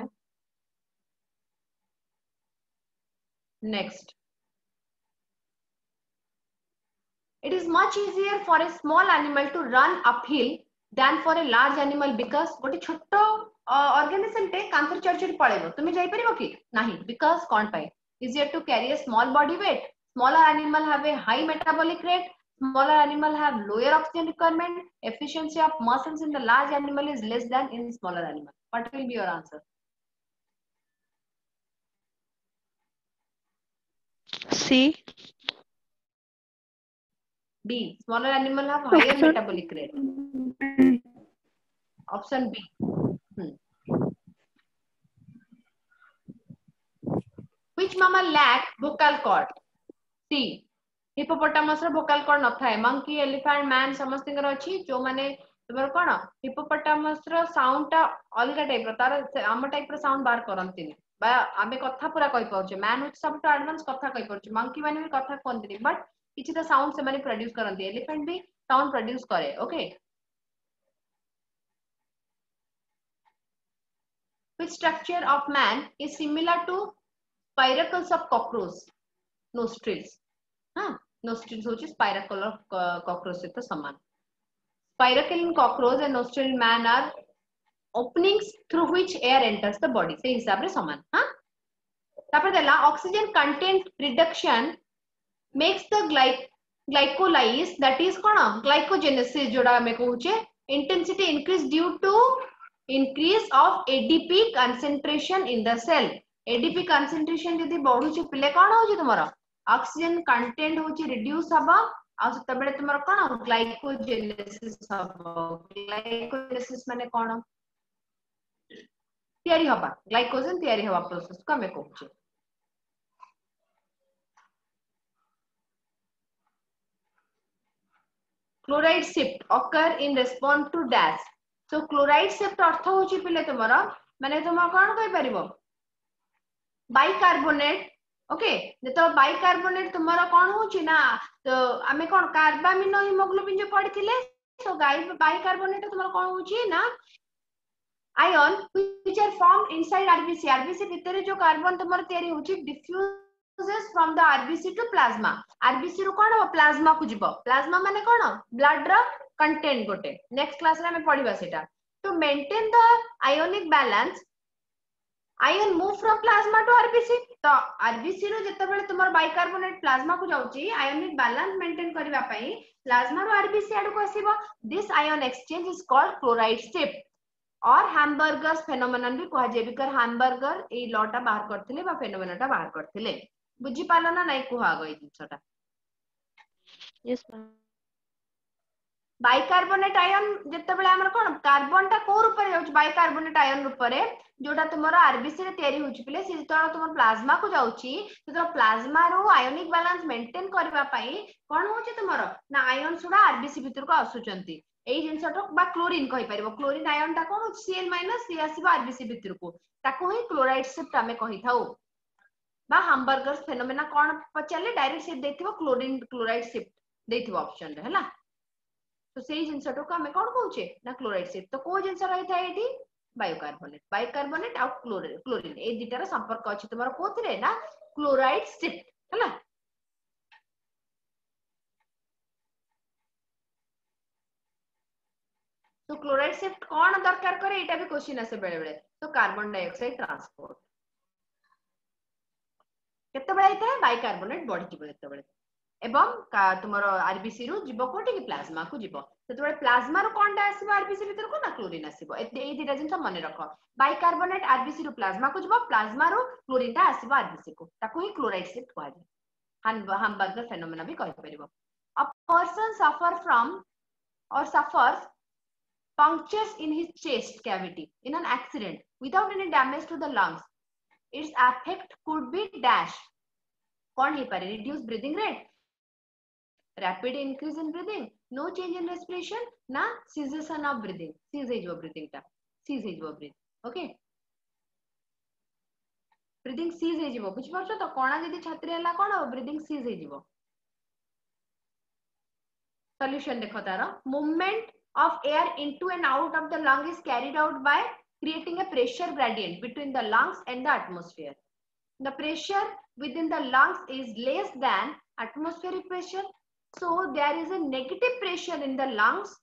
next It is much easier for a small animal to run uphill than for a large animal because ଗୋଟେ ଛୋଟ organism ଟେ କାନ୍ଥରେ ଚଢି ଚଢି ପଳେଇବ ତୁମେ ଯାଇପାରିବ କି ନାହିଁ because କ'ଣ ପାଇଁ easier to carry a small body weight smaller animal have a high metabolic rate smaller animal have lower oxygen requirement efficiency of muscles in the large animal is less than in smaller animal what will be your answer c B. Smaller animal have higher option. metabolic rate. Option B. Hmm. Which mammal lack vocal cord? C. Hippopotamus ର vocal cord ନଥାଏ. Monkey, elephant, man ସମସ୍ତଙ୍କର ଅଛି ଯୋଉମାନେ ତମର କ'ଣ hippopotamus ର sound ଟା ଅଲଗା type ର ତାର ଆମ type ର sound ବାହାର କରନ୍ତିନି। ବା ଆମେ କଥା ପୁରା କହିପାରୁଛେ। man ହଉଛି ସବୁଠୁ advance କଥା କହିପାରୁଛେ। monkey ମାନେ ବି କଥା କୁହନ୍ତିନି। but किसी साउंड से प्रड्यूस करते एलिफेट भी साउंड प्रड्यूस करे okay structure of man is similar to spiracles of cockroach nostrils हाँ नोस्ट्रिल्स होची स्पाइरकल ऑफ कॉक्रोच से तो समान in cockroach and nostril man are opening through which air enters the body से हिसाब रे समान हां तापर देला oxygen content reduction makes the gly glycolysis that is kona glycogenesis joda ame kohuche intensity increase due to increase of adp concentration in the cell adp concentration jodi badhuche pile kona hoche tumara oxygen content hoche reduce haba ଆଉ ସେତେବେଳେ ତୁମର କଣ ଗ୍ଲାଇକୋଜେନେସିସ୍ ହବ ଗ୍ଲାଇକୋଜେନେସିସ୍ ମାନେ କଣ ତିଆରି ହବା glycogen ତିଆରି ହବା ପ୍ରୋସେସକୁ ଆମେ କହୁଛେ chloride shift occur in response to dash so chloride shift अर्थ हूँ पे तुम मैंने तुम कौन कहीपर बाइकार्बोनेट ओके जो बाइकार्बोनेट तुम कौन ना तो आम कौन कार्बामिन हिमोग्लोबिन जो पढ़ी सो बाइकार्बोनेट तुम कौन ना ion are form inside RBC RBC भितर जो कार्बन तुम diffuse from the RBC to plasma. RBC रो कौन प्लाज्मा को जीव प्लाज्मा माने कौन ब्लड रो कंटेंट गोटे नेक्स्ट क्लास रे हमें पढ़ीबा सेटा to maintain the ionic balance ion move from plasma to rbc तो आरबीसी रो जेतेबेले तुमर बाइकार्बोनेट प्लाज्मा को जाउची आयोनिक बैलेंस मेंटेन करबा पई प्लाज्मा रो rbc आड़ को आसीबो this ion exchange is called chloride shift और हैमबर्गर्स फेनोमेनन भी कहजे बिकर हैमबर्गर ए लॉटा बाहर करथिले बा फेनोमेनटा बाहर करथिले बुझी पालो ना नहीं कह जिनटा बैकार्बोनेट आयन जिते कौन कार्बन टा कौ रूप बैकार्बोनेट आयन रूप से जोटा तुम आरबीसी पे जो तुम प्लाज्मा को जाऊँ प्लाज्मा रो आयोनिक बालान्स मेन्टेन करने कौन हूँ तुम ना आयन सुड़ा आरबीसी भितर को आसुच्चे जिन क्लोरीन कहपर क्लोरीन आयन टा कौन सी एल माइनस सी आसबीसी भितर को ही क्लोरइड सिफ्ट आम कही था बा हामबर्गर फेनोमेना कौन पचारे डायरेक्ट से देखो क्लोरीन क्लोराइड सिफ्ट देखो ऑप्शन है तो सही जिनस आम कौन कहे ना क्लोराइड सिफ्ट तो कौ जिन रही था ये बायोकार्बोनेट बायोकार्बोनेट आ क्लोरीन ए दिटार संपर्क अच्छे तुम तो कौन ना क्लोराइड सिफ्ट है तो क्लोराइड सिफ्ट कौन दरकार करे ये क्वेश्चन आसे बेले बेले तो कार्बन डाइऑक्साइड ट्रांसपोर्ट बैकार्बोनेट बढ़ तुम आरबीसी रु जी कौटी प्लाज्मा को प्लाज्मा कौन आस आरबीसी भितर को ना क्लोरीन आसा जिन मन रख बैकार्बोनेट आरबीसी प्लाज्मा को प्लाज्मा क्लोरीन टा आस आरबीसी को क्लोरइड सीट कह जाए फेनोमेना भी person suffer from or suffer punctures in his chest cavity in an accident without any damage to the lungs its effect could be dash कौन ले पा reduce breathing rate rapid increase in breathing no change in respiration ना cessation of breathing ceases of breathing टा ceases of breathing okay breathing ceases हो जीवो बुझ पार्छ तो कोणा जदी छात्री हला कोण ब्रीदिंग सीज हो जीवो सॉल्यूशन देखो तारो movement of air into and out of the lung is carried out by creating a pressure gradient between the lungs and the atmosphere the pressure within the lungs is less than atmospheric pressure. So there is a negative pressure in the lungs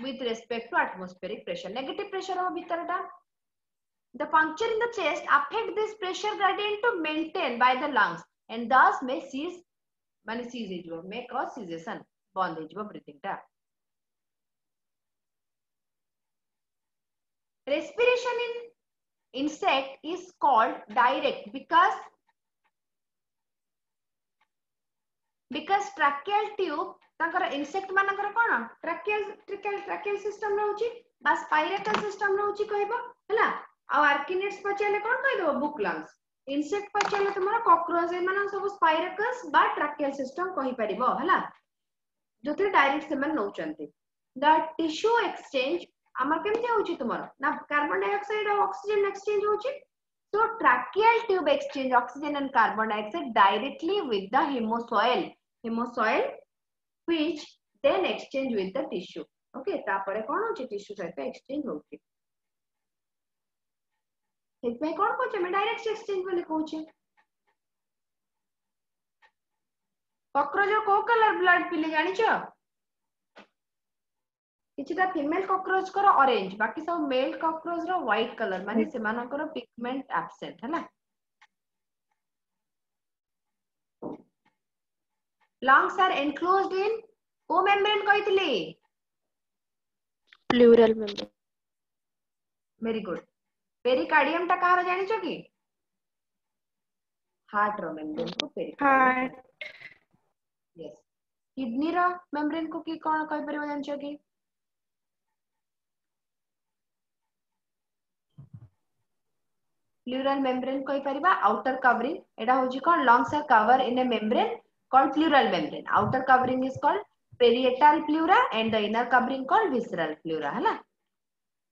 with respect to atmospheric pressure. Negative pressure of Vitarada. The puncture in the chest affect this pressure gradient to maintain by the lungs and thus may cease, may cease, may cause cessation, bondage, breathing. Ta. Respiration in insect is called direct because because tracheal tube ତାଙ୍କର insect ମାନଙ୍କର କ'ଣ tracheal tracheal tracheal system ରହୁଛି ବା spiracle system ରହୁଛି କହିବ ହେଲା ଆଉ arachnids ପଚାରିଲେ କ'ଣ କହିଦେବ book lungs insect ପଚାରିଲେ ତୁମର cockroach ଏମାନଙ୍କ ସବୁ spiracles ବା tracheal system କହିପାରିବ ହେଲା ଯୋଉଥିରେ direct ସେମାନେ ନଉଛନ୍ତି the tissue exchange ଆମର କେମିତି ହଉଛି ତୁମର ନା କାର୍ବନ ଡାଇଅକ୍ସାଇଡ ଆଉ ଅକ୍ସିଜେନ ଏକ୍ସଚେଞ୍ଜ ହଉଛି So tracheal tube exchange oxygen and carbon dioxide directly with the hemosoil. Hemosoil which then exchange with the tissue. Okay, तापरे kon hoche tissue sahit exchange hoche होचे. इसमें कौन कोचे मैं direct exchange बोले कोचे. Cockroach ko color blood pili जानी चो? কিছুটা female ককরোচর orange বাকি সব মেল ককরোচর হোয়াইট কলর মানে সেমানকর পিগমেন্ট আবসেন্ট হলা lungs are enclosed in co membrane কইতিলি প্লুরাল মেমব্রেন ভেরি গুড পেরিকার্ডিয়ামটা কার জানিছো কি হার্ট র মেমব্রেন কো পেরিকার্ড यस কিডনি র মেমব্রেন কো কি কোন কই পারিবো জানিছো কি प्लूराल मेम्रेन आउटर कवरिंग कौन lungs are cover in a membrane called pleural membrane outer covering is called parietal pleura and the inner covering called visceral pleura है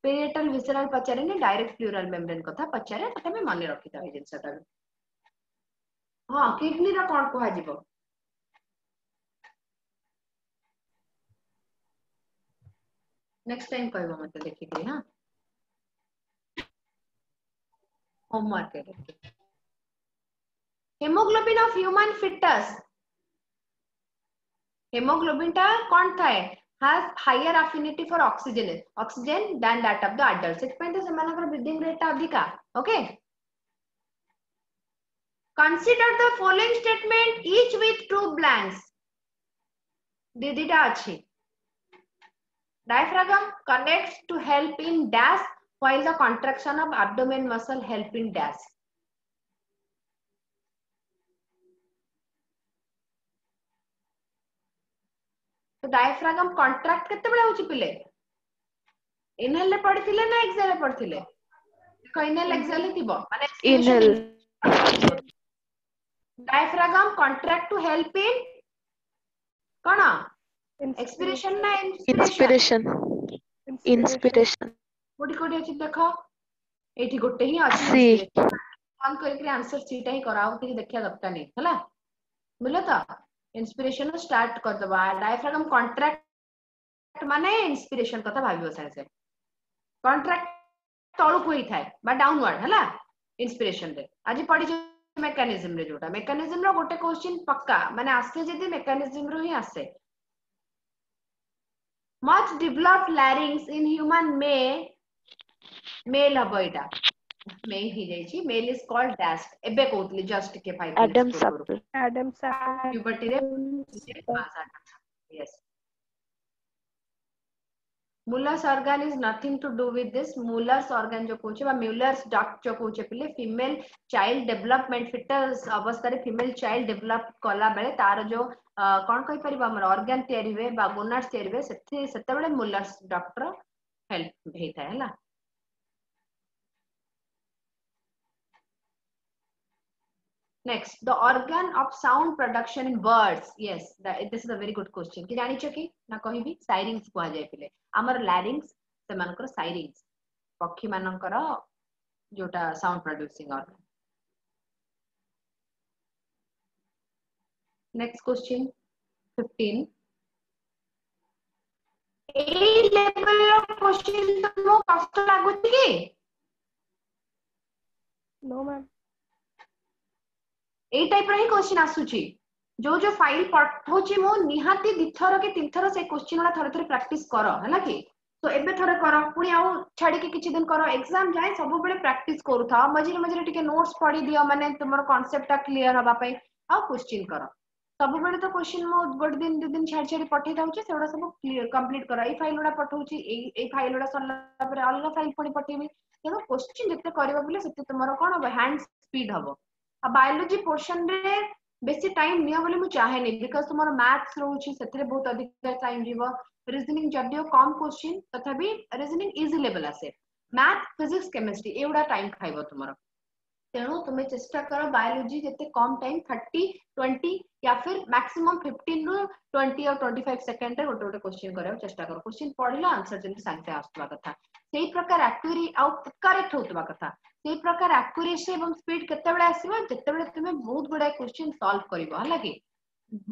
पेरीएटाल विसरल पचारे डायरेक्ट प्लूराल मेम्रेन क्या पचारे तो मन रखी थे जिन हाँ किडनी रहा कह नेक्स्ट टाइम कह मतलब देखिए हाँ homework है hemoglobin of human fetus hemoglobin टा कौन था है has higher affinity for oxygen oxygen than that of the adult ସେଥି ପାଇଁ ତ ସେମାନଙ୍କର breathing rate ଟା ଅଧିକା okay consider the following statement each with two blanks दीदीटा अच्छी diaphragm connects to help in dash while the contraction of abdomen muscle help in dash. तो diaphragm contract केते बेले होची पिले इनहेल ले पड़थिले ना एक्सहेल ले पड़थिले देखो इनहेल एक्सहेल ही थिबो माने inhale diaphragm contract to help in cone expiration ना इंस्पिरेशन इंस्पिरेशन कोटी कोटी अच्छी देखो एठी गोटे ही अच्छी सी कौन कर आंसर सीटा ही कराओ के देखिया दबता नहीं हला बोले तो इंस्पिरेशन स्टार्ट कर दबा डायफ्राम कॉन्ट्रैक्ट माने इंस्पिरेशन कथा भाबियो सर से कॉन्ट्रैक्ट तळु कोई थाए बा डाउनवर्ड हला इंस्पिरेशन रे आज पढी मेकानिजम रे जोटा मेकानिजम रो गोटे क्वेश्चन पक्का माने आसे जदी मेकानिजम रो ही आसे much developed larynx in human may male ହବ ଏଇଟା male ହେଇଯାଇଛି male is called dast ଏବେ କହୁଥିଲି just ଟିକେ एडम सब apple adam puberty ରେ yes Muller's organ is nothing to do with this Muller's organ जो बा मुलर्स डक्ट जो कोचे पे फिमेल चाइल्ड डेवलपमेंट फिटस अवस्था फिमेल चाइल्ड डेवलप कला बेले तार जो बा गोनाड्स आम अर्गान सेते सेते बेले मुलर्स डक्टर हेल्प होता है Next, the organ of sound production in birds. Yes, that, this is a very good question. ki जानी चुकी na kahi bhi syrinx ko a jai pile amar larynx se मान syrinx pakhi पक्षी मानों करो जोटा sound organ. Next question, 15. ଏଇ level ର question ତମକୁ କଷ୍ଟ ଲାଗୁଛି କି? No ma'am. ଏଇ ଟାଇପର ହିଁ କୋଶ୍ଚିନ୍ ଆସୁଛି ଯୋଉ ଯୋଉ ଫାଇଲ ପଠଉଛି ମୁଁ ନିହାତି ଦିଥର କି ତିନିଥର ସେ କୋଶ୍ଚିନ୍ ଗୁଡା ଥରେ ଥରେ ପ୍ରାକ୍ଟିସ କର ହେଲା କି ତ ଏବେ ଥରେ କର ପୁଣି ଆଉ ଛାଡିକି କିଛି ଦିନ କର ଏକ୍ସାମ ଯାଏ ସବୁବେଳେ ପ୍ରାକ୍ଟିସ କରୁଥାଅ ମଝିରେ ମଝିରେ ଟିକେ ନୋଟ୍ସ ପଢି ଦିଅ ମାନେ ତୁମର କନସେପ୍ଟଟା କ୍ଲିୟର ହବା ପାଇଁ ଆଉ କୋଶ୍ଚିନ୍ କର ସବୁବେଳେ ତ କୋଶ୍ଚିନ୍ ମୁଁ ଗୋଟେ ଦିନ ଦୁଇ ଦିନ ଛାଡି ଛାଡି ପଠେଇ ଦଉଛି ସେଗୁଡା ସବୁ କମ୍ପ୍ଲିଟ କର ଏଇ ଫାଇଲ ଗୁଡା ପଠଉଛି ଏଇ ଏଇ ଫାଇଲ ଗୁଡା ସରିଲା ପରେ ଅଲଗା ଫାଇଲ ପୁଣି ପଠେଇବି ତେଣୁ କୋଶ୍ଚିନ୍ ଯେତେ କରିବ ବୋଲେ ସେତେ ତୁମର କଣ ହବ ହ୍ୟାଣ୍ଡ ସ୍ପିଡ ହବ ବାୟୋଲୋଜି ପୋର୍ସନରେ ବେଶୀ ଟାଇମ ନିଅ ବୋଲି ମୁଁ ଚାହେଁନି ବିକଜ ତୁମର ମ୍ୟାଥ୍ସ ରହୁଛି ସେଥିରେ ବହୁତ ଅଧିକ ଟାଇମ ଯିବ ରିଜନିଂ ଯଦିଓ କମ କୋଶ୍ଚିନ୍ ତଥାପି ରିଜନିଂ ଇଜି ଲେଭେଲ ଆସେ ମ୍ୟାଥ ଫିଜିକ୍ସ କେମିଷ୍ଟ୍ରି ଏଗୁଡା ଟାଇମ ଖାଇବ ତୁମର ତେଣୁ ତୁମେ ଚେଷ୍ଟା କର ବାୟୋଲୋଜି ଯେତେ କମ ଟାଇମ ଥାର୍ଟି ଟ୍ୱେଣ୍ଟି ୟା ଫିର ମାକ୍ସିମମ୍ ଫିଫ୍ଟିନ୍ ରୁ ଟ୍ୱେଣ୍ଟି ଆଉ ଟ୍ୱେଣ୍ଟି ଫାଇଭ ସେକେଣ୍ଡରେ ଗୋଟେ ଗୋଟେ କୋଶ୍ଚିନ୍ କରିବାକୁ ଚେଷ୍ଟା କର କୋଶ୍ଚିନ୍ ପଢିଲା ଆନ୍ସର ଯେମିତି ସାଙ୍ଗେ ଆସୁଥିବା କଥା ସେଇ ପ୍ରକାର ଆକ୍ୟୁରି ଆଉ କରେକ୍ଟ ହଉଥିବା କଥା সেই প্রকার একিউরেসি এবম স্পিড কেটেবে আসিবন তেতেবে তুমি বহুত বড়া কোশ্চেন সলভ করিব লাগি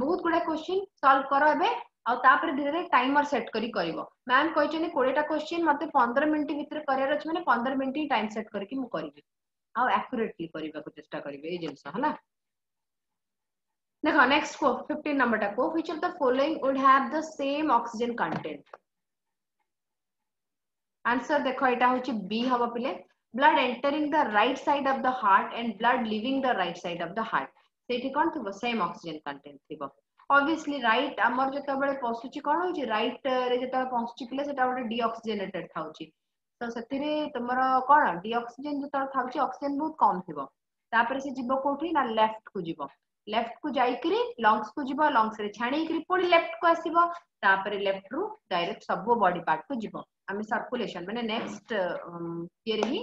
বহুত বড়া কোশ্চেন সলভ করা এবে আর তাপরে ধীরে ধীরে টাইমার সেট করি করিব ম্যাম কইছনি কোরেটা কোশ্চেন মতে 15 মিনিট ভিতর করের আছে মানে 15 মিনিট টাইম সেট করে কি মু করিবি আর একিউরেটলি করিবা চেষ্টা করিব এই যে হলা দেখো নেক্সট কো 15 নাম্বারটা কো ফিসল the following would have the same oxygen content answer দেখো এটা হচ্ছি বি হব পলে blood entering the right side of the heart and blood leaving the right side of the heart ସେଇଠି କ'ଣ ଥିବ same oxygen content ଥିବ obviously right ଆମର ଯେତେବେଳେ ପଶୁଛି କ'ଣ ହଉଛି right ରେ ଯେତେବେଳେ ପଶୁଛି ପିଲା ସେଟା ଗୋଟେ deoxygenated ଥାଉଛି ତ ସେଥିରେ ତୁମର କ'ଣ deoxygen ଯେତେବେଳେ ଥାଉଛି oxygen ବହୁତ କମ ଥିବ ତାପରେ ସେ ଯିବ କୋଉଠି ନା left କୁ ଯିବ left କୁ ଯାଇକିରି lungs କୁ ଯିବ lungs ରେ ଛାଣିକିରି ପୁଣି left କୁ ଆସିବ ତାପରେ left ରୁ direct ସବୁ body part କୁ ଯିବ ଆମେ circulation ମାନେ next ଇଏରେ ହିଁ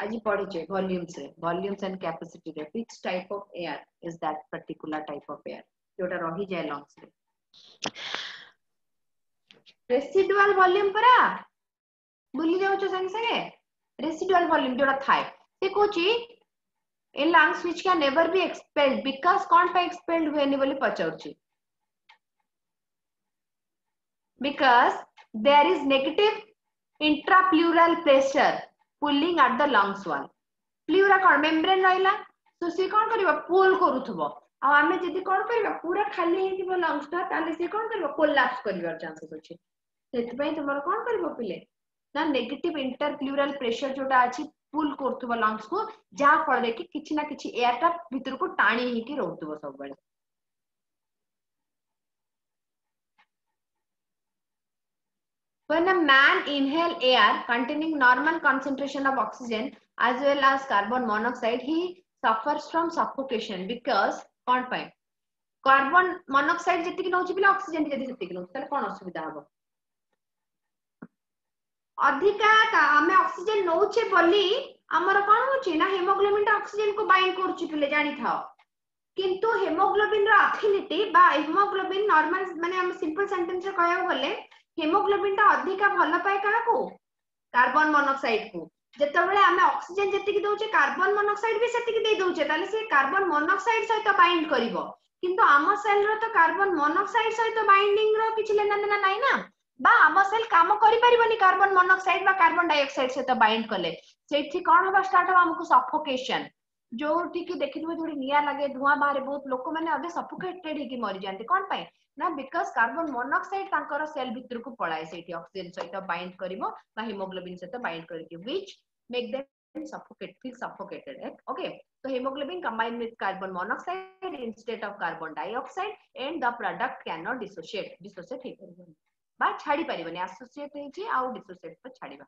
आज पढ़े वॉल्यूम्स वॉल्यूम्स एंड कैपेसिटी रे which type of air is that particular type of air जोटा रही जाए लंग्स रे रेसिडुअल वॉल्यूम परा भूली जाउछ संगे संगे रेसिडुअल वॉल्यूम जोटा थाए से कोची ए lungs which can never be expelled because कौन पे एक्सपेल्ड हुए नहीं हुएनी बोली पचाउची because there is negative intrapleural pressure pulling at the lungs wall pleura कौन मेम्ब्रेन रहा तो सी कौन कर पुल करुव आम जब कौन कर पूरा खाली हो लंग्स टा सी कौन कर कोलाप्स कर चांसेस अच्छे से तुम कौन कर पिले ना नेगेटिव इंटर प्लूराल प्रेशर जोटा अच्छी पुल कर लंग्स को जहाँ फल कि एयर टा भितर को टाणी होकर रोक सब When a man inhale air containing normal concentration of oxygen as well as carbon monoxide, he suffers from suffocation because कौन पाए कार्बन मोनोक्साइड जति नौछि बिना ऑक्सीजन जति जति नौछि तले कोन असुविधा हबो अधिका आमे ऑक्सीजन नौछे बोली ଆମର କଣ ହଉଛି ନା ହେମୋଗ୍ଲୋବିନଟା ଅକ୍ସିଜେନକୁ ବାଇଣ୍ଡ କରୁଛି ପିଲେ ଜାଣିଥାଅ କିନ୍ତୁ ହେମୋଗ୍ଲୋବିନର ଆଫିନିଟି ବା ହେମୋଗ୍ଲୋବିନ ନର୍ମାଲ ମାନେ ଆମେ ସିମ୍ପଲ ସେଣ୍ଟେନ୍ସରେ କହିବାକୁ ଗଲେ हिमोग्लोबिन टा अधिका भल पाए क्या कार्बन मोनोक्साइड को যেতবে আমি অক্সিজেন যেতিকি দৌছে কার্বন মনোক্সাইড বি সেতিকি দেই দৌছে তাহলে সে কার্বন মনোক্সাইড সহিত বাইন্ড করিব কিন্তু আম সেল র তো কার্বন মনোক্সাইড সহিত বাইন্ডিং র কিছু লেনা দেনা নাই না বা আম সেল কাম করি পারিবনি কার্বন মনোক্সাইড বা কার্বন ডাইঅক্সাইড সহিত বাইন্ড কলে সেটি কোন হবা স্টার্ট হবা আমকু সফোকেশন ଯୋଉଠିକି ଦେଖିଥିବେ ଯୋଉଠି ନିଆଁ ଲାଗେ ଧୂଆଁ ବାହାରେ ବହୁତ ଲୋକମାନେ ଅଧେ ସଫୋକେଟେଡ୍ ହେଇକି ମରିଯାନ୍ତି କଣ ପାଇଁ ना बिकज कार्बन मोनोक्साइड तांकर सेल को पलाए सेठी ऑक्सीजन सहित बाइंड करिवो बा हीमोग्लोबिन सहित बाइंड करके which make them suffocate feel suffocated okay तो haemoglobin combine with carbon monoxide instead of carbon dioxide and the product can not dissociate dissociate हे परबो बा छाडी परिबनी एसोसिएट हेची आउ डिसोसिएट पर छाडीबा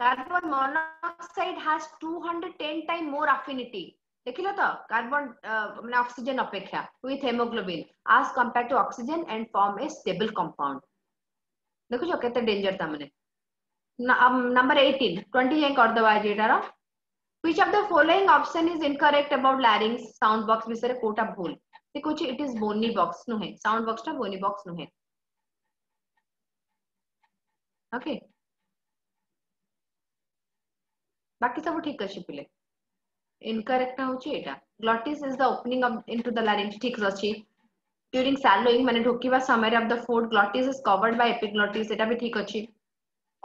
carbon monoxide has 210 time more affinity देखिल तो कार्बन मैंने ऑक्सीजन अपेक्षा विथ हेमोग्लोबिन आज compare to oxygen and form a stable compound देखो केते डेंजर था मैंने नंबर 18 20 जाए कर दबा जेटार which of the following option is incorrect about larynx sound box विषय कोटा भूल से कुछ इट इज बोनी बॉक्स नुहे साउंड बॉक्स टा बोनी बॉक्स नुहे ओके बाकी सब ठीक अछि पिले incorrect hochi eta glottis is the opening up into the larynx thik achi during swallowing mane dhokiba samay re of the food glottis is covered by epiglottis eta bi thik achi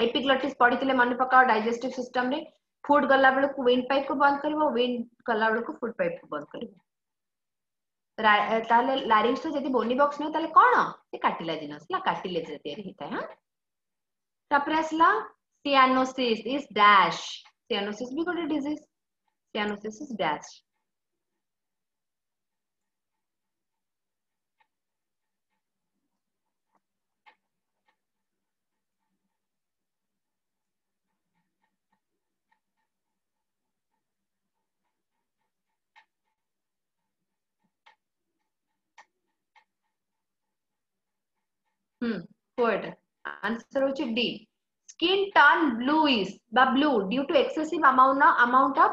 epiglottis padithile mane pakao digestive system re food गला बेलू wind pipe को बंद कर wind गला बेलू food pipe को बंद कर लारिंग्स जब बोनी बक्स नुह कौन से काटिला जिनस काटिलेज या हाँ आसला सियानोसीस इज डैश सियानोसीस भी गोटे disease cyanosis is dashed. Hmm, good. Answer is D. Skin turn bluish, blue due to excessive amount of amount of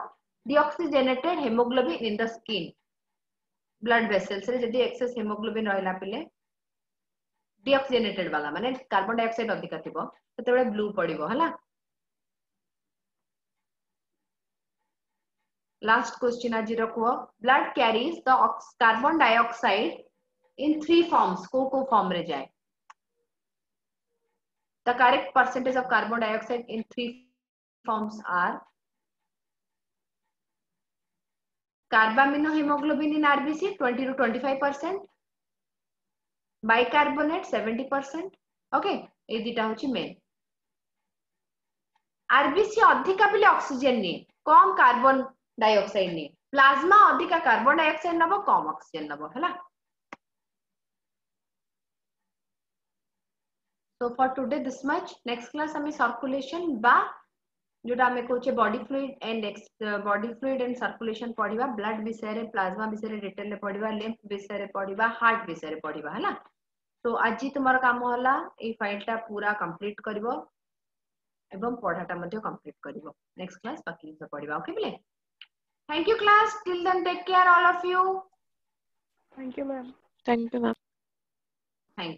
deoxygenated hemoglobin in the skin blood vessels रे जदि excess hemoglobin रहला पिले deoxygenated वाला माने carbon dioxide अधिक थिबो सेतेबेले blue पडिबो हला last question आज रखो blood carries the carbon dioxide in three forms को को form रे जाए the correct percentage of carbon dioxide in three forms are Carbaminohemoglobin in RBC 20 to 25 percent. Bicarbonate 70 percent. Okay, ये दिटा होची main. RBC अधिका पिले ऑक्सीजन नहीं, कम कार्बन डाइऑक्साइड नहीं. प्लाज्मा अधिका कार्बन डाइऑक्साइड नब कम ऑक्सीजन नब है So for today this much. Next class हमें circulation बा ଯୋଉଟା ଆମେ କହୁଛେ body fluid and body fluid and circulation ପଢିବା ବ୍ଲଡ ବିଷୟରେ ପ୍ଲାଜମା ବିଷୟରେ ଡିଟେଲରେ ପଢିବା ଲେମ୍ପ ବିଷୟରେ ପଢିବା ହାର୍ଟ ବିଷୟରେ ପଢିବା ହେଲା ତ ଆଜି ତୁମର କାମ ହେଲା ଏଇ ଫାଇଲଟା ପୁରା କମ୍ପ୍ଲିଟ କରିବ ଏବଂ ପଢାଟା ମଧ୍ୟ କମ୍ପ୍ଲିଟ କରିବ ନେକ୍ସଟ କ୍ଲାସ ବାକି ଜିନିଷ ପଢିବା ଓକେ ବୋଲେ thank you class till then take care all of you thank you ma'am thank you ma'am thank you